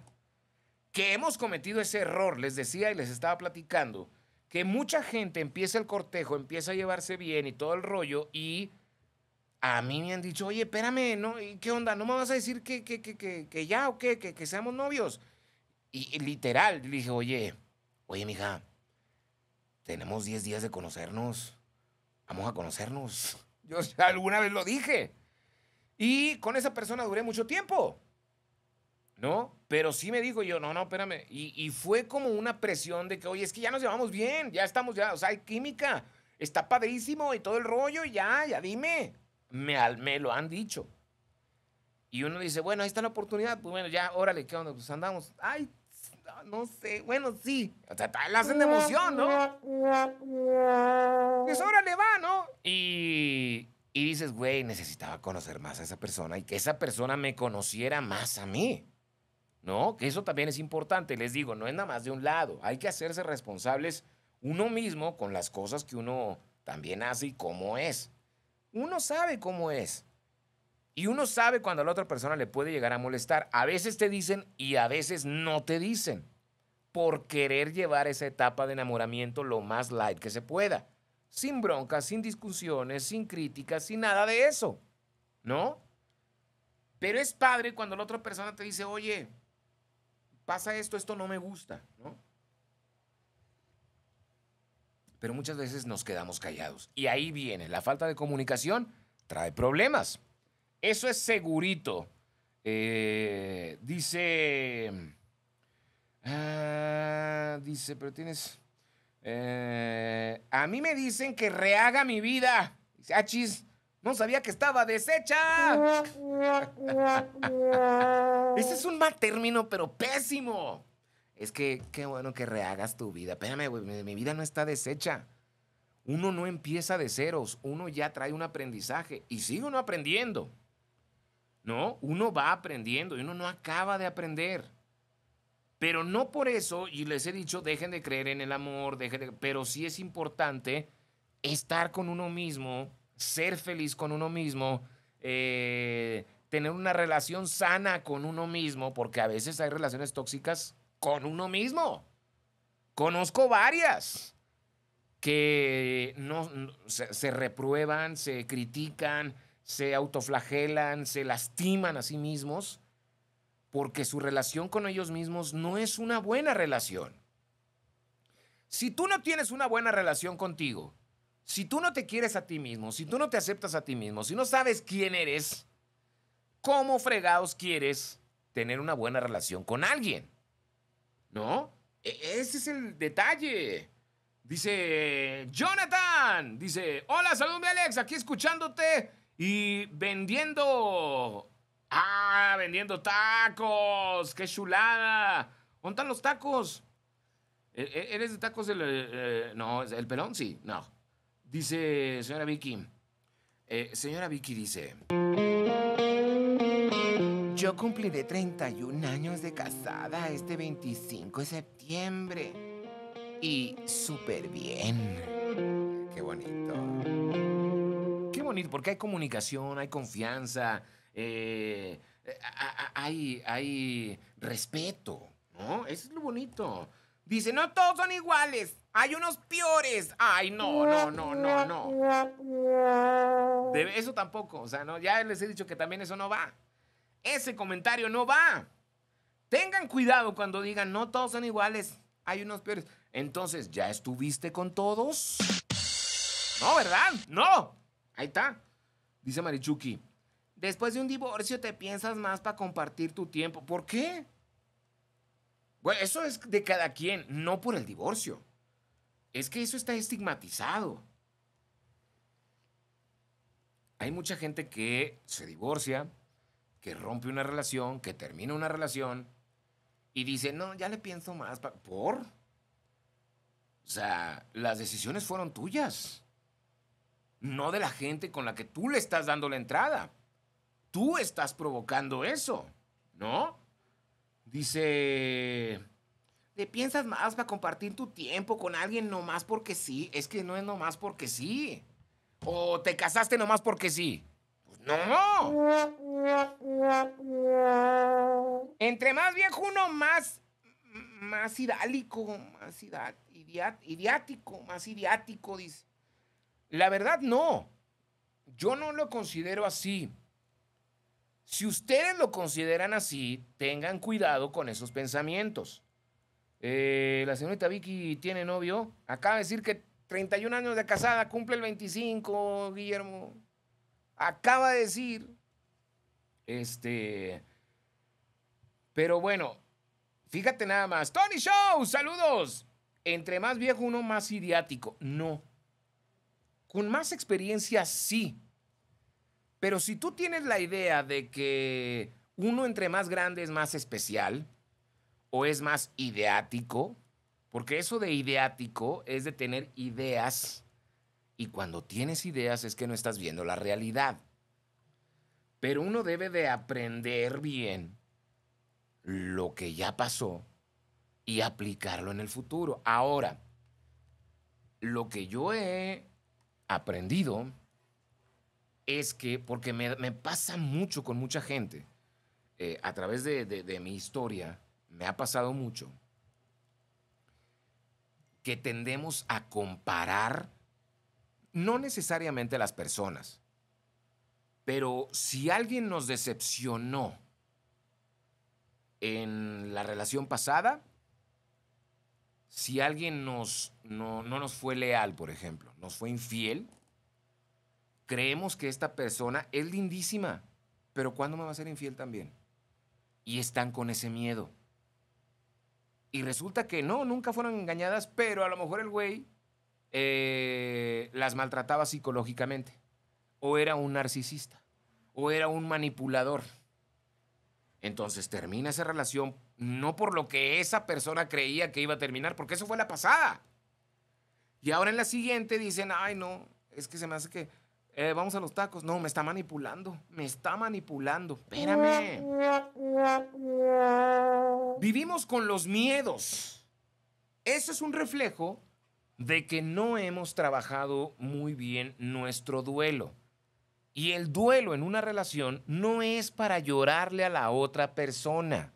Que hemos cometido ese error, les decía y les estaba platicando, que mucha gente empieza el cortejo, empieza a llevarse bien y todo el rollo y a mí me han dicho, oye, espérame, ¿no? ¿qué onda? ¿No me vas a decir que, que, que, que ya o qué? Que, seamos novios. Y, y literal, le dije, oye, oye, mija, tenemos 10 días de conocernos. Vamos a conocernos. Yo alguna vez lo dije. Y con esa persona duré mucho tiempo. ¿No? Pero sí me dijo yo, no, no, espérame. Y, fue como una presión de que, oye, es que ya nos llevamos bien, ya estamos, ya, o sea, hay química, está padrísimo y todo el rollo, ya, ya dime. Me, me lo han dicho. Y uno dice, bueno, ahí está la oportunidad, pues bueno, ya, órale, ¿qué onda? Pues andamos. Ay, no sé, bueno, sí. O sea, la hacen de emoción, ¿no? Pues ahora le va, ¿no? Y, y dices, güey, necesitaba conocer más a esa persona y que esa persona me conociera más a mí. ¿No? Que eso también es importante. Les digo, no es nada más de un lado. Hay que hacerse responsables uno mismo con las cosas que uno también hace y cómo es. Uno sabe cómo es. Y uno sabe cuando a la otra persona le puede llegar a molestar. A veces te dicen y a veces no te dicen. Por querer llevar esa etapa de enamoramiento lo más light que se pueda. Sin broncas, sin discusiones, sin críticas, sin nada de eso. ¿No? Pero es padre cuando la otra persona te dice, oye, pasa esto, esto no me gusta. ¿No? Pero muchas veces nos quedamos callados. Y ahí viene, la falta de comunicación trae problemas. Eso es segurito. Eh, dice. Ah, dice, pero tienes. Eh, a mí me dicen que rehaga mi vida. Dice, ah, no sabía que estaba deshecha. Ese es un mal término, pero pésimo. Es que qué bueno que rehagas tu vida. Espérame, güey, mi vida no está deshecha. Uno no empieza de ceros, uno ya trae un aprendizaje y sigue uno aprendiendo. ¿No? Uno va aprendiendo y uno no acaba de aprender. Pero no por eso, y les he dicho, dejen de creer en el amor, dejen de, pero sí es importante estar con uno mismo, ser feliz con uno mismo, eh, tener una relación sana con uno mismo, porque a veces hay relaciones tóxicas con uno mismo. Conozco varias que no, se reprueban, se critican, se autoflagelan, se lastiman a sí mismos, porque su relación con ellos mismos no es una buena relación. Si tú no tienes una buena relación contigo, si tú no te quieres a ti mismo, si tú no te aceptas a ti mismo, si no sabes quién eres, ¿cómo fregados quieres tener una buena relación con alguien? ¿No? E-, ese es el detalle. Dice Jonathan, dice, hola, salud, Alex, aquí escuchándote Y vendiendo. Ah, vendiendo tacos. ¡Qué chulada! ¿Dónde los tacos? ¿E- e- ¿Eres de tacos del. eh, no, el pelón? Sí, no. Dice, señora Vicky. eh, señora Vicky dice. Yo cumpliré 31 años de casada este 25 de septiembre. Y súper bien. Qué bonito. Porque hay comunicación, hay confianza, eh, a- hay, hay respeto, ¿no? Eso es lo bonito. Dice, no todos son iguales, hay unos peores. Ay, no, no, no, no, no. Eso tampoco, o sea, no, ya les he dicho que también eso no va. Ese comentario no va. Tengan cuidado cuando digan, no todos son iguales, hay unos peores. Entonces, ¿ya estuviste con todos? No, ¿verdad? No. Ahí está. Dice Marichuki. Después de un divorcio te piensas más para compartir tu tiempo. ¿Por qué? Bueno, eso es de cada quien, no por el divorcio. Es que eso está estigmatizado. Hay mucha gente que se divorcia, que rompe una relación, que termina una relación y dice, no, ya le pienso más. pa-". ¿Por? O sea, las decisiones fueron tuyas no de la gente con la que tú le estás dando la entrada. Tú estás provocando eso, ¿no? Dice, ¿te piensas más para compartir tu tiempo con alguien nomás porque sí? Es que no es nomás porque sí. O te casaste nomás porque sí. Pues no. Entre más viejo uno, más, más idálico, más idiático, más idiático, dice. La verdad, no. Yo no lo considero así. Si ustedes lo consideran así, tengan cuidado con esos pensamientos. Eh, la señorita Vicky tiene novio. Acaba de decir que 31 años de casada, cumple el 25, Guillermo. Acaba de decir. Este. Pero bueno, fíjate nada más. Tony Show, saludos. Entre más viejo uno, más idiático. No. Con más experiencia, sí. Pero si tú tienes la idea de que uno entre más grande es más especial o es más ideático, porque eso de ideático es de tener ideas y cuando tienes ideas es que no estás viendo la realidad. Pero uno debe de aprender bien lo que ya pasó y aplicarlo en el futuro. Ahora, lo que yo he aprendido es que, porque me, pasa mucho con mucha gente, eh, a través de, de- mi historia, me ha pasado mucho, que tendemos a comparar, no necesariamente las personas, pero si alguien nos decepcionó en la relación pasada, si alguien nos, no, no nos fue leal, por ejemplo, nos fue infiel, creemos que esta persona es lindísima, pero ¿cuándo me va a ser infiel también? Y están con ese miedo. Y resulta que no, nunca fueron engañadas, pero a lo mejor el güey eh, las maltrataba psicológicamente. O era un narcisista. O era un manipulador. Entonces termina esa relación no por lo que esa persona creía que iba a terminar, porque eso fue la pasada. Y ahora en la siguiente dicen, ay no, es que se me hace que eh, vamos a los tacos. No, me está manipulando, me está manipulando. Espérame. Vivimos con los miedos. Eso es un reflejo de que no hemos trabajado muy bien nuestro duelo. Y el duelo en una relación no es para llorarle a la otra persona.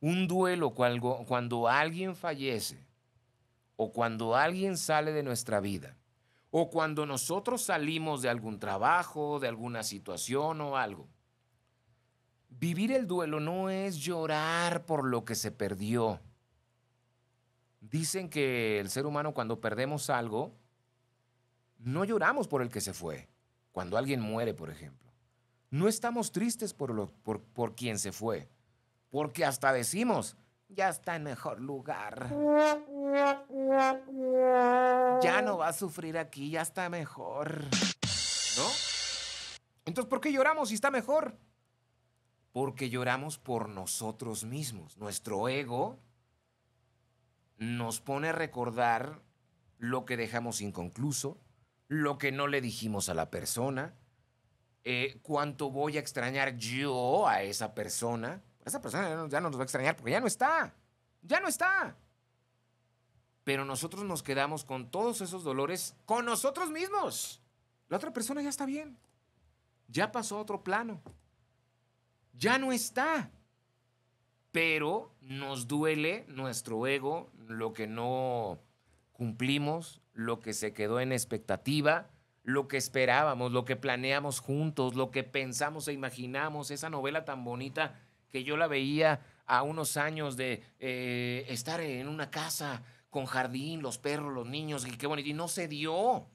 Un duelo cuando, alguien fallece o cuando alguien sale de nuestra vida o cuando nosotros salimos de algún trabajo, de alguna situación o algo. Vivir el duelo no es llorar por lo que se perdió. Dicen que el ser humano cuando perdemos algo, no lloramos por el que se fue. Cuando alguien muere, por ejemplo. No estamos tristes por, lo, por, por quien se fue. Porque hasta decimos, ya está en mejor lugar. Ya no va a sufrir aquí, ya está mejor. ¿No? Entonces, ¿por qué lloramos si está mejor? Porque lloramos por nosotros mismos. Nuestro ego nos pone a recordar lo que dejamos inconcluso, lo que no le dijimos a la persona, eh, cuánto voy a extrañar yo a esa persona. Esa persona ya no nos va a extrañar porque ya no está, ya no está. Pero nosotros nos quedamos con todos esos dolores con nosotros mismos. La otra persona ya está bien, ya pasó a otro plano, ya no está pero nos duele nuestro ego, lo que no cumplimos, lo que se quedó en expectativa, lo que esperábamos, lo que planeamos juntos, lo que pensamos e imaginamos, esa novela tan bonita que yo la veía a unos años de eh, estar en una casa con jardín, los perros, los niños, y qué bonito, y no se dio.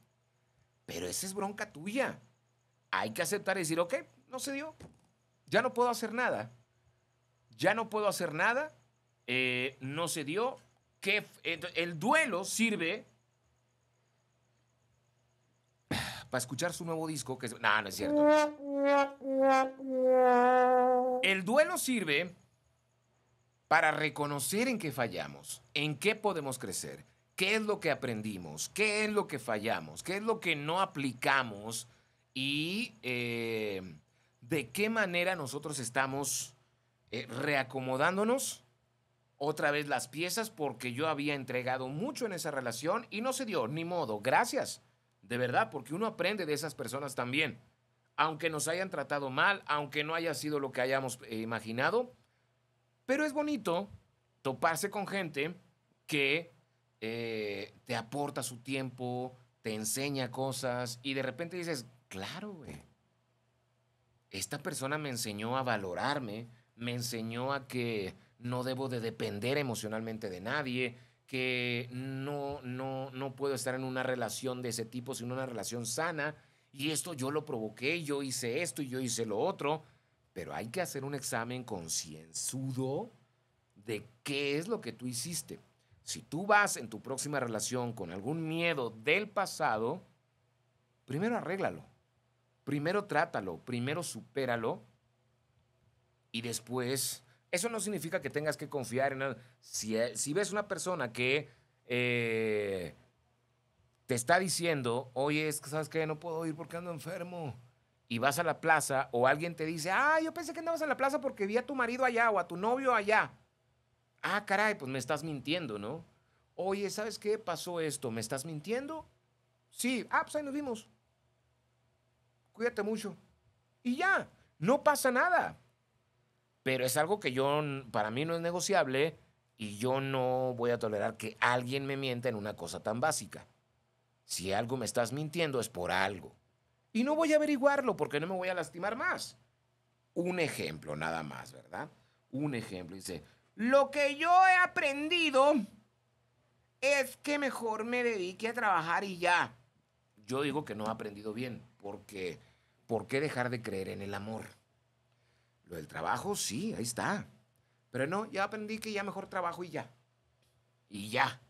Pero esa es bronca tuya. Hay que aceptar y decir, ok, no se dio. Ya no puedo hacer nada ya no puedo hacer nada, eh, no se dio. Que el duelo sirve para escuchar su nuevo disco, que es... No, no es cierto. El duelo sirve para reconocer en qué fallamos, en qué podemos crecer, qué es lo que aprendimos, qué es lo que fallamos, qué es lo que no aplicamos y eh, de qué manera nosotros estamos eh, reacomodándonos otra vez las piezas porque yo había entregado mucho en esa relación y no se dio, ni modo. Gracias, de verdad, porque uno aprende de esas personas también. Aunque nos hayan tratado mal, aunque no haya sido lo que hayamos eh, imaginado, pero es bonito toparse con gente que eh, te aporta su tiempo, te enseña cosas y de repente dices, claro, güey, esta persona me enseñó a valorarme, me enseñó a que no debo de depender emocionalmente de nadie, que no, no, no puedo estar en una relación de ese tipo, sino una relación sana. Y esto yo lo provoqué, yo hice esto y yo hice lo otro. Pero hay que hacer un examen concienzudo de qué es lo que tú hiciste. Si tú vas en tu próxima relación con algún miedo del pasado, primero arréglalo, primero trátalo, primero supéralo y después, eso no significa que tengas que confiar en. Si, eh, si ves una persona que eh, te está diciendo, oye, es que sabes que no puedo ir porque ando enfermo, y vas a la plaza, o alguien te dice, ah, yo pensé que andabas en la plaza porque vi a tu marido allá o a tu novio allá. Ah, caray, pues me estás mintiendo, ¿no? Oye, ¿sabes qué? Pasó esto, ¿me estás mintiendo? Sí, ah, pues ahí nos vimos. Cuídate mucho. Y ya, no pasa nada pero es algo que yo, para mí no es negociable y yo no voy a tolerar que alguien me mienta en una cosa tan básica. Si algo me estás mintiendo es por algo. Y no voy a averiguarlo porque no me voy a lastimar más. Un ejemplo nada más, ¿verdad? Un ejemplo. Dice, lo que yo he aprendido es que mejor me dedique a trabajar y ya. Yo digo que no he aprendido bien porque ¿por qué dejar de creer en el amor? Lo del trabajo, sí, ahí está. Pero no, ya aprendí que ya mejor trabajo y ya. Y ya.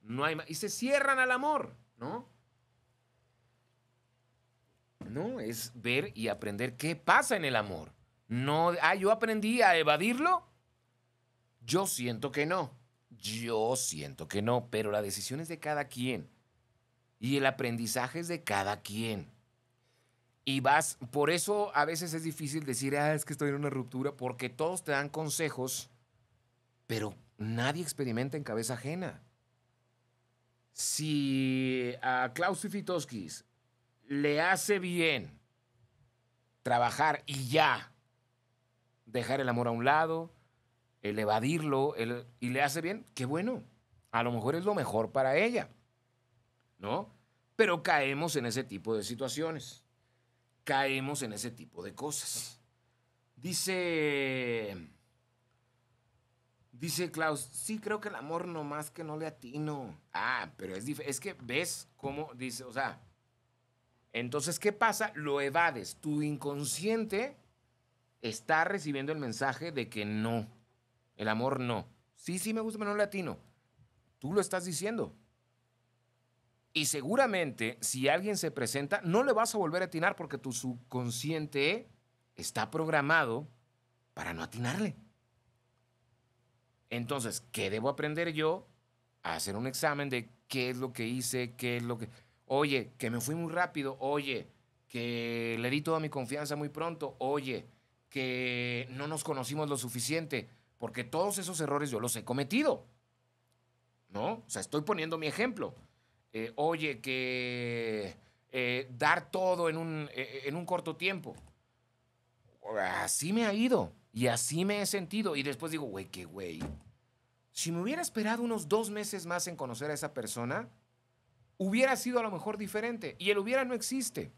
No hay Y se cierran al amor, ¿no? No, es ver y aprender qué pasa en el amor. No, ah, yo aprendí a evadirlo. Yo siento que no. Yo siento que no, pero la decisión es de cada quien. Y el aprendizaje es de cada quien. Y vas, por eso a veces es difícil decir, ah, es que estoy en una ruptura, porque todos te dan consejos, pero nadie experimenta en cabeza ajena. Si a Klaus Fitoskis le hace bien trabajar y ya, dejar el amor a un lado, el evadirlo, y le hace bien, qué bueno. A lo mejor es lo mejor para ella, ¿no? Pero caemos en ese tipo de situaciones caemos en ese tipo de cosas. Dice, dice Klaus, sí creo que el amor no más que no le atino. Ah, pero es, es que ves cómo dice, o sea, entonces, ¿qué pasa? Lo evades. Tu inconsciente está recibiendo el mensaje de que no, el amor no. Sí, sí me gusta, pero no le atino. Tú lo estás diciendo. Y seguramente, si alguien se presenta, no le vas a volver a atinar porque tu subconsciente está programado para no atinarle. Entonces, ¿qué debo aprender yo? A hacer un examen de qué es lo que hice, qué es lo que... Oye, que me fui muy rápido. Oye, que le di toda mi confianza muy pronto. Oye, que no nos conocimos lo suficiente. Porque todos esos errores yo los he cometido. ¿No? O sea, estoy poniendo mi ejemplo. Eh, oye, que eh, dar todo en un, eh, en un corto tiempo. Así me ha ido y así me he sentido. Y después digo, güey, qué güey. Si me hubiera esperado unos dos meses más en conocer a esa persona, hubiera sido a lo mejor diferente. Y el hubiera no existe.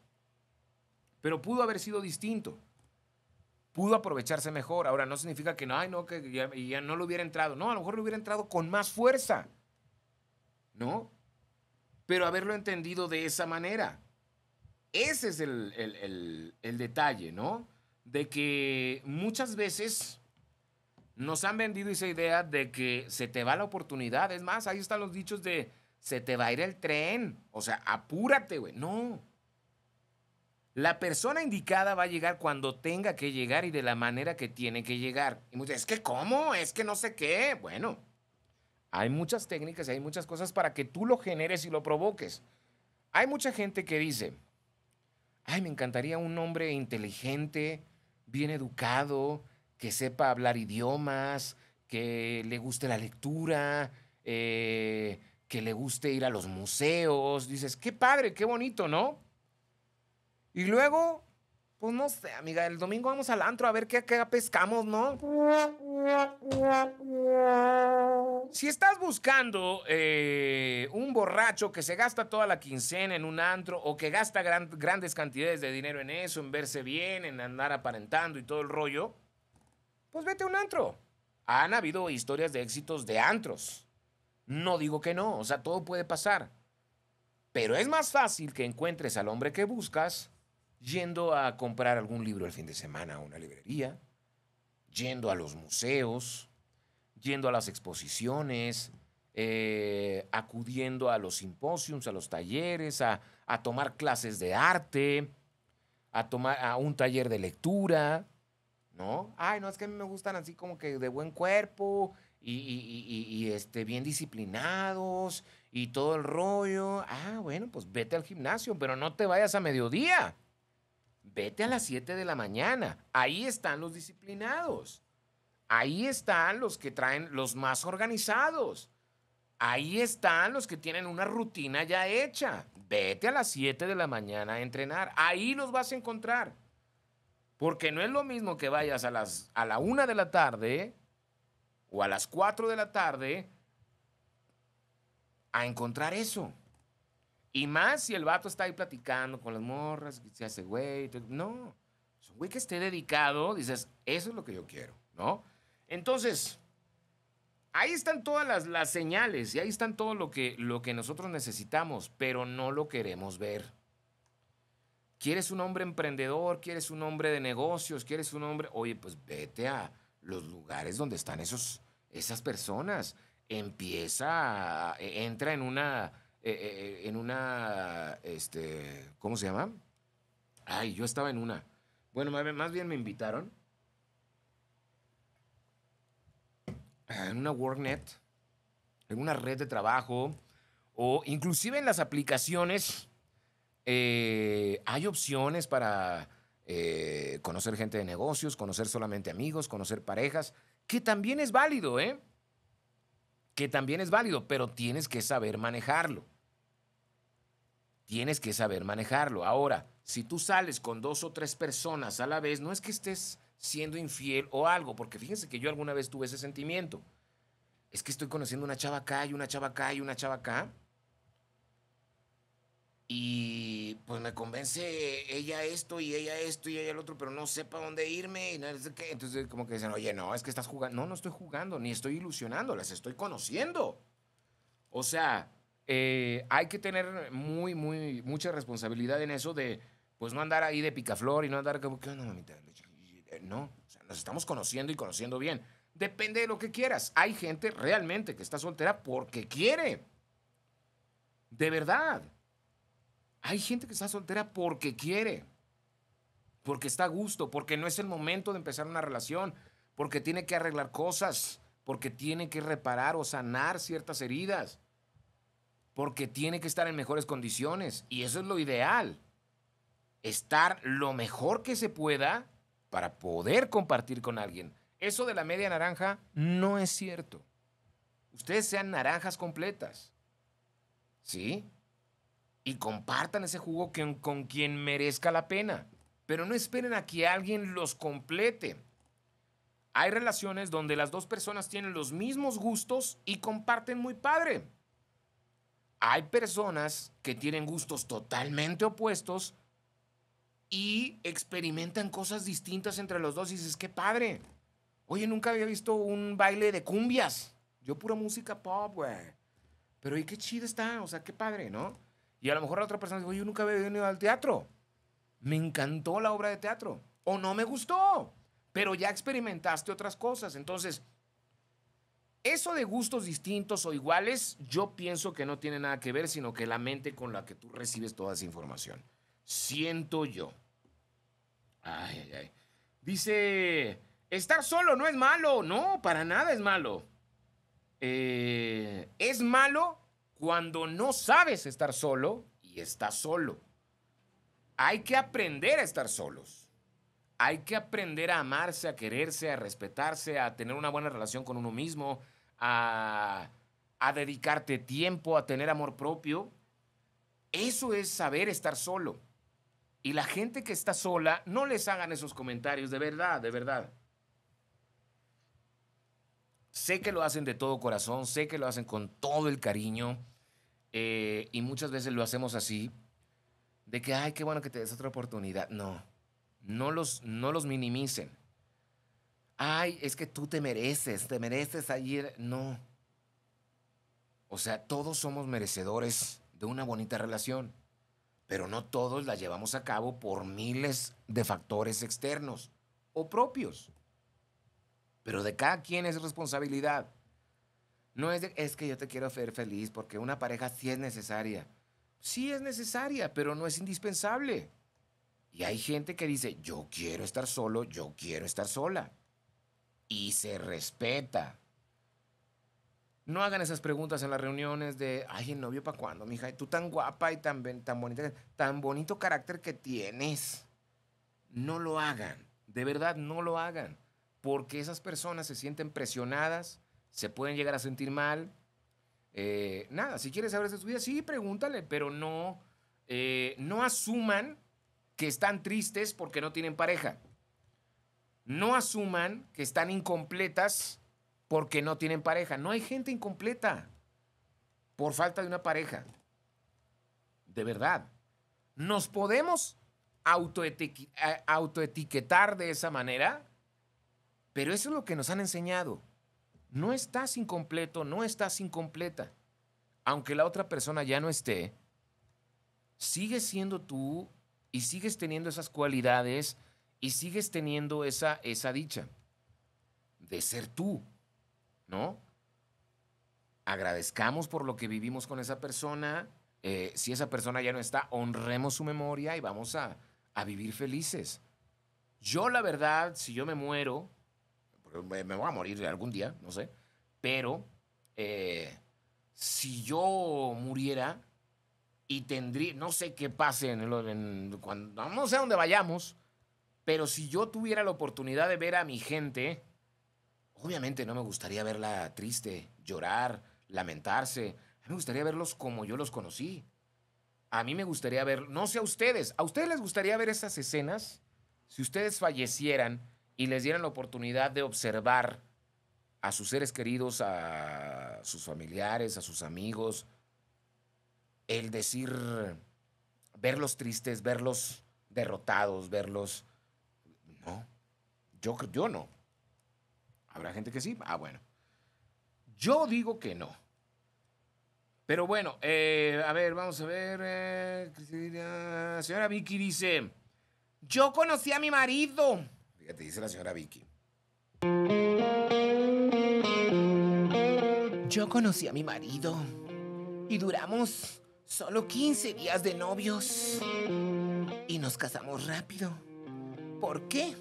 Pero pudo haber sido distinto. Pudo aprovecharse mejor. Ahora, no significa que no, ay, no, que ya, ya no lo hubiera entrado. No, a lo mejor le hubiera entrado con más fuerza. ¿No? Pero haberlo entendido de esa manera. Ese es el, detalle, ¿no? De que muchas veces nos han vendido esa idea de que se te va la oportunidad. Es más, ahí están los dichos de se te va a ir el tren. O sea, apúrate, güey. No. La persona indicada va a llegar cuando tenga que llegar y de la manera que tiene que llegar. Y muchas es que ¿cómo? Es que no sé qué. Bueno, hay muchas técnicas y hay muchas cosas para que tú lo generes y lo provoques. Hay mucha gente que dice, ay, me encantaría un hombre inteligente, bien educado, que sepa hablar idiomas, que le guste la lectura, eh, que le guste ir a los museos. Dices, qué padre, qué bonito, ¿no? Y luego pues no sé, amiga, el domingo vamos al antro a ver qué, qué pescamos, ¿no? Si estás buscando eh, un borracho que se gasta toda la quincena en un antro o que gasta grandes cantidades de dinero en eso, en verse bien, en andar aparentando y todo el rollo, pues vete a un antro. Han habido historias de éxitos de antros. No digo que no, o sea, todo puede pasar. Pero es más fácil que encuentres al hombre que buscas yendo a comprar algún libro el fin de semana a una librería, yendo a los museos, yendo a las exposiciones, eh, acudiendo a los simposios, a los talleres, a, tomar clases de arte, a tomar a un taller de lectura, ¿no? Ay, no, es que a mí me gustan así como que de buen cuerpo y, y, este, bien disciplinados y todo el rollo. Ah, bueno, pues vete al gimnasio, pero no te vayas a mediodía. Vete a las 7 de la mañana. Ahí están los disciplinados. Ahí están los que traen los más organizados. Ahí están los que tienen una rutina ya hecha. Vete a las 7 de la mañana a entrenar. Ahí los vas a encontrar. Porque no es lo mismo que vayas a, las, a la 1 de la tarde o a las 4 de la tarde a encontrar eso. Y más si el vato está ahí platicando con las morras, se hace güey. No, es un güey que esté dedicado, dices, eso es lo que yo quiero, ¿no? Entonces, ahí están todas las, señales y ahí están todo lo que, lo que nosotros necesitamos, pero no lo queremos ver. ¿Quieres un hombre emprendedor? ¿Quieres un hombre de negocios? ¿Quieres un hombre? Oye, pues vete a los lugares donde están esos, esas personas. Empieza, entra en una eh, eh, en una, este, ¿cómo se llama? Ay, yo estaba en una. Bueno, más bien me invitaron. En una WorkNet, en una red de trabajo, o inclusive en las aplicaciones, eh, hay opciones para conocer gente de negocios, conocer solamente amigos, conocer parejas, que también es válido, ¿eh? Que también es válido, pero tienes que saber manejarlo tienes que saber manejarlo. Ahora, si tú sales con dos o tres personas a la vez, no es que estés siendo infiel o algo, porque fíjense que yo alguna vez tuve ese sentimiento. Es que estoy conociendo una chava acá y una chava acá y una chava acá. Y pues me convence ella esto y ella esto y ella el otro, pero no sé para dónde irme y no sé qué. Entonces como que dicen, oye, no, es que estás jugando. No, no estoy jugando, ni estoy ilusionando, las estoy conociendo. O sea, eh, hay que tener muy, muy, mucha responsabilidad en eso de, pues no andar ahí de picaflor y no andar como, ¿qué onda, mamita? No, o sea, nos estamos conociendo y conociendo bien. Depende de lo que quieras. Hay gente realmente que está soltera porque quiere. De verdad. Hay gente que está soltera porque quiere, porque está a gusto, porque no es el momento de empezar una relación, porque tiene que arreglar cosas, porque tiene que reparar o sanar ciertas heridas, porque tiene que estar en mejores condiciones. Y eso es lo ideal. Estar lo mejor que se pueda para poder compartir con alguien. Eso de la media naranja no es cierto. Ustedes sean naranjas completas. ¿Sí? Y compartan ese jugo con quien merezca la pena. Pero no esperen a que alguien los complete. Hay relaciones donde las dos personas tienen los mismos gustos y comparten muy padre. Hay personas que tienen gustos totalmente opuestos y experimentan cosas distintas entre los dos y dices, qué padre. Oye, nunca había visto un baile de cumbias. Yo pura música pop, güey. Pero ¿y qué chido está? O sea, qué padre, ¿no? Y a lo mejor la otra persona dice, oye, yo nunca había venido al teatro. Me encantó la obra de teatro. O no me gustó. Pero ya experimentaste otras cosas. Entonces, eso de gustos distintos o iguales, yo pienso que no tiene nada que ver, sino que la mente con la que tú recibes toda esa información. Siento yo. Ay, ay, ay. Dice, estar solo no es malo. No, para nada es malo. Eh, es malo cuando no sabes estar solo y estás solo. Hay que aprender a estar solos. Hay que aprender a amarse, a quererse, a respetarse, a tener una buena relación con uno mismo, a, dedicarte tiempo, a tener amor propio. Eso es saber estar solo. Y la gente que está sola, no les hagan esos comentarios, de verdad, de verdad. Sé que lo hacen de todo corazón, sé que lo hacen con todo el cariño eh, y muchas veces lo hacemos así, de que, ay, qué bueno que te des otra oportunidad. No, no los, no los minimicen. Ay, es que tú te mereces, te mereces ayer. No. O sea, todos somos merecedores de una bonita relación pero no todos la llevamos a cabo por miles de factores externos o propios. Pero de cada quien es responsabilidad. No es, de, es que yo te quiero hacer feliz porque una pareja sí es necesaria. Sí es necesaria, pero no es indispensable. Y hay gente que dice, yo quiero estar solo, yo quiero estar sola. Y se respeta. No hagan esas preguntas en las reuniones de, ay, el novio para cuándo, mija, tú tan guapa y tan, tan bonita, tan bonito carácter que tienes. No lo hagan, de verdad no lo hagan, porque esas personas se sienten presionadas, se pueden llegar a sentir mal. Eh, nada, si quieres saber de su vida, sí, pregúntale, pero no, eh, no asuman que están tristes porque no tienen pareja. No asuman que están incompletas porque no tienen pareja. No hay gente incompleta por falta de una pareja. De verdad. Nos podemos autoetiquetar de esa manera, pero eso es lo que nos han enseñado. No estás incompleto, no estás incompleta. Aunque la otra persona ya no esté, sigues siendo tú y sigues teniendo esas cualidades y sigues teniendo esa, esa dicha de ser tú. ¿no? Agradezcamos por lo que vivimos con esa persona. Eh, si esa persona ya no está, honremos su memoria y vamos a, vivir felices. Yo, la verdad, si yo me muero, me, voy a morir algún día, no sé, pero eh, si yo muriera y tendría, no sé qué pase en, cuando, no sé a dónde vayamos, pero si yo tuviera la oportunidad de ver a mi gente, Obviamente no me gustaría verla triste, llorar, lamentarse. A mí me gustaría verlos como yo los conocí. A mí me gustaría ver, no sé a ustedes, ¿a ustedes les gustaría ver esas escenas? Si ustedes fallecieran y les dieran la oportunidad de observar a sus seres queridos, a sus familiares, a sus amigos, el decir, verlos tristes, verlos derrotados, verlos... No, yo, yo no. Habrá gente que sí. Ah, bueno. Yo digo que no. Pero bueno, eh, a ver, vamos a ver. Eh, señora Vicky dice: Yo conocí a mi marido. Fíjate, dice la señora Vicky. Yo conocí a mi marido y duramos Solo 15 días de novios. Y nos casamos rápido. ¿Por qué?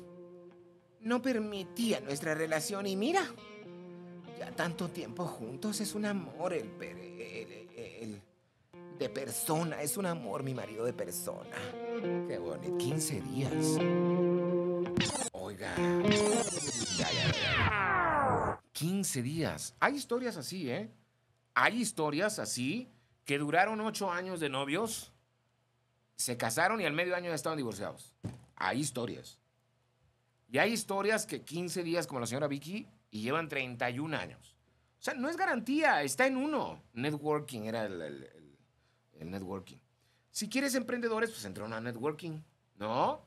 No permitía nuestra relación y mira, ya tanto tiempo juntos es un amor el, el, de persona, es un amor mi marido de persona. Qué bonito, 15 días. Oiga, ya. 15 días. Hay historias así, ¿eh? Hay historias así que duraron 8 años de novios, se casaron y al medio año ya estaban divorciados. Hay historias. Y hay historias que 15 días, como la señora Vicky, y llevan 31 años. O sea, no es garantía, está en uno. Networking era el, networking. Si quieres emprendedores, pues entra a una networking, ¿no? O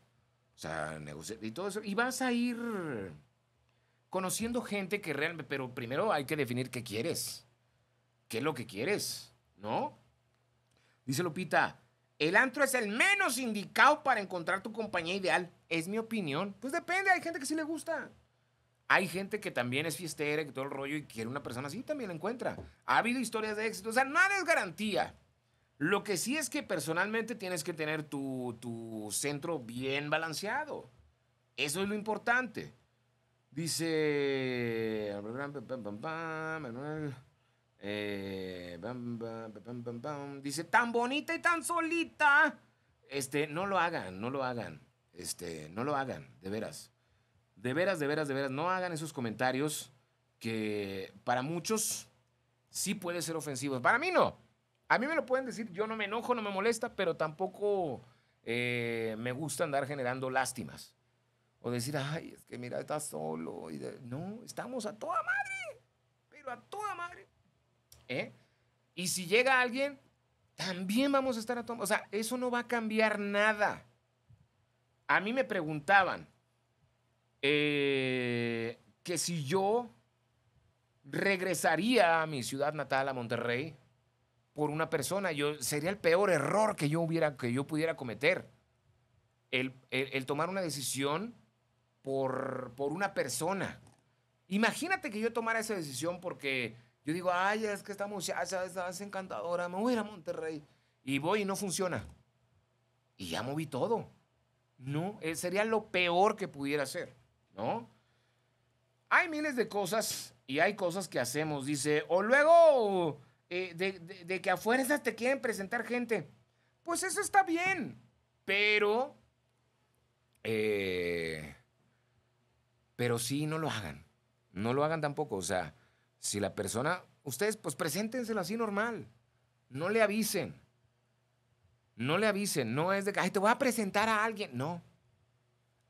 sea, negociar y todo eso. Y vas a ir conociendo gente que realmente, pero primero hay que definir qué quieres. ¿Qué es lo que quieres? ¿No? Dice Lupita, el antro es el menos indicado para encontrar tu compañía ideal. Es mi opinión. Pues depende, hay gente que sí le gusta. Hay gente que también es fiestera, que todo el rollo y quiere una persona así, también la encuentra. Ha habido historias de éxito. O sea, nada es garantía. Lo que sí es que personalmente tienes que tener tu, tu centro bien balanceado. Eso es lo importante. Dice... Eh, dice, tan bonita y tan solita. Este, no lo hagan, no lo hagan. Este, no lo hagan, de veras. De veras, de veras, de veras. No hagan esos comentarios que para muchos sí puede ser ofensivos. Para mí no. A mí me lo pueden decir, yo no me enojo, no me molesta, pero tampoco eh, me gusta andar generando lástimas. O decir, ay, es que mira, está solo. Y no, estamos a toda madre. Pero a toda madre. ¿Eh? Y si llega alguien, también vamos a estar a tomar. O sea, eso no va a cambiar nada. A mí me preguntaban eh, que si yo regresaría a mi ciudad natal, a Monterrey, por una persona, yo, sería el peor error que yo, hubiera, que yo pudiera cometer. El, el tomar una decisión por, por una persona. Imagínate que yo tomara esa decisión porque yo digo, ay, es que esta muchacha es encantadora, me voy a ir a Monterrey. Y voy y no funciona. Y ya moví todo. No, eh, sería lo peor que pudiera hacer, ¿no? Hay miles de cosas y hay cosas que hacemos, dice, o luego eh, de, que a fuerzas te quieren presentar gente. Pues eso está bien, pero, eh, pero sí, no lo hagan. No lo hagan tampoco, o sea, si la persona, ustedes pues preséntenselo así normal. No le avisen. No le avisen. No es de que, ay, te voy a presentar a alguien. No.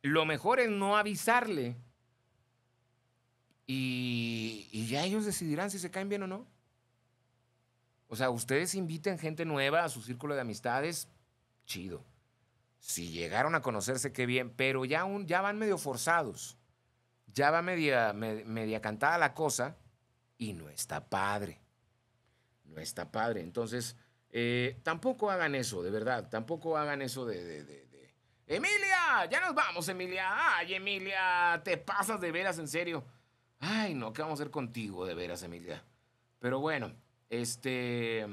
Lo mejor es no avisarle. Y, ya ellos decidirán si se caen bien o no. O sea, ustedes inviten gente nueva a su círculo de amistades, chido. Si llegaron a conocerse, qué bien, pero ya, un, ya van medio forzados. Ya va media, media cantada la cosa y no está padre. No está padre. Entonces, eh, tampoco hagan eso, de verdad. Tampoco hagan eso de, de, Emilia, ya nos vamos, Emilia. Ay, Emilia, te pasas de veras, en serio. Ay, no, ¿qué vamos a hacer contigo, de veras, Emilia? Pero bueno, este...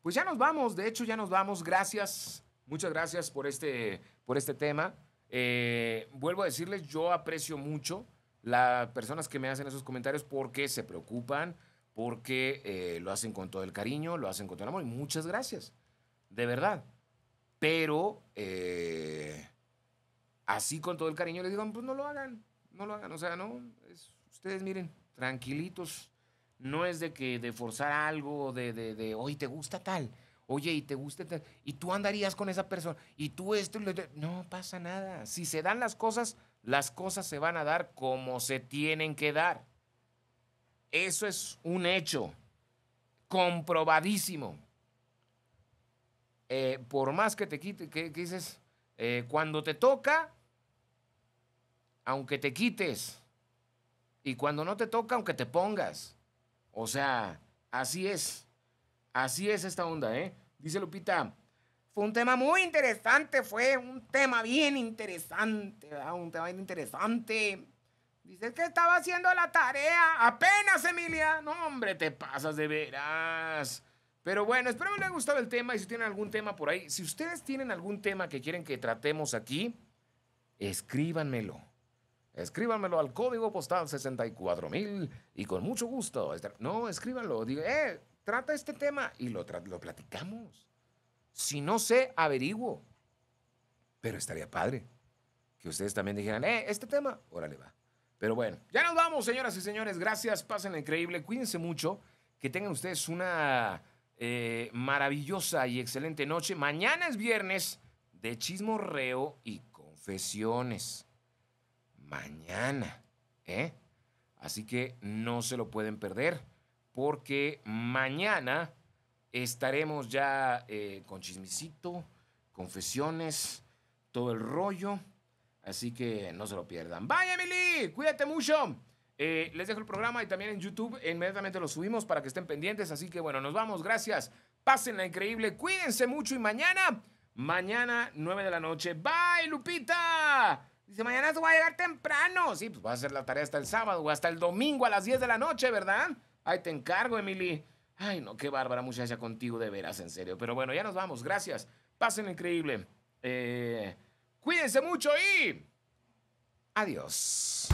Pues ya nos vamos, de hecho ya nos vamos. Gracias, muchas gracias por este, por este tema. Eh, vuelvo a decirles, yo aprecio mucho las personas que me hacen esos comentarios porque se preocupan, porque eh, lo hacen con todo el cariño, lo hacen con todo el amor. Y muchas gracias, de verdad. Pero eh, así con todo el cariño les digo, pues no lo hagan, no lo hagan. O sea, no, ustedes miren, tranquilitos. No es de que de forzar algo, de, de, de, ¿te gusta tal? Oye, ¿y te gusta tal? Y tú andarías con esa persona. Y tú esto, no pasa nada. Si se dan las cosas, las cosas se van a dar como se tienen que dar. Eso es un hecho comprobadísimo. Eh, por más que te quite, que, dices, eh, cuando te toca, aunque te quites, y cuando no te toca, aunque te pongas. O sea, así es. Así es esta onda, ¿eh? Dice Lupita, fue un tema muy interesante, fue un tema bien interesante, un tema bien interesante. Dice que estaba haciendo la tarea, apenas Emilia. No, hombre, te pasas de veras. Pero bueno, espero que les haya gustado el tema y si tienen algún tema por ahí, si ustedes tienen algún tema que quieren que tratemos aquí, escríbanmelo. Escríbanmelo al código postal 64000 y con mucho gusto. No, escríbanlo. Digo, eh, trata este tema y lo, lo platicamos. Si no sé, averiguo. Pero estaría padre que ustedes también dijeran, eh, este tema, órale va. Pero bueno, ya nos vamos, señoras y señores. Gracias, pasen increíble. Cuídense mucho. Que tengan ustedes una eh, maravillosa y excelente noche. Mañana es viernes de chismorreo y confesiones. Mañana, ¿eh? Así que no se lo pueden perder porque mañana estaremos ya eh, con chismecito, confesiones, todo el rollo. Así que no se lo pierdan. Bye, Emily. Cuídate mucho. Eh, les dejo el programa y también en YouTube inmediatamente lo subimos para que estén pendientes. Así que bueno, nos vamos. Gracias. Pásenla increíble. Cuídense mucho y mañana, mañana 9 de la noche. Bye, Lupita. Dice, mañana tú vas a llegar temprano. Sí, pues vas a hacer la tarea hasta el sábado o hasta el domingo a las 10 de la noche, ¿verdad? Ahí te encargo, Emily. Ay, no, qué bárbara muchacha contigo, de veras, en serio. Pero bueno, ya nos vamos. Gracias. Pásenla increíble. Eh, cuídense mucho y... Adiós.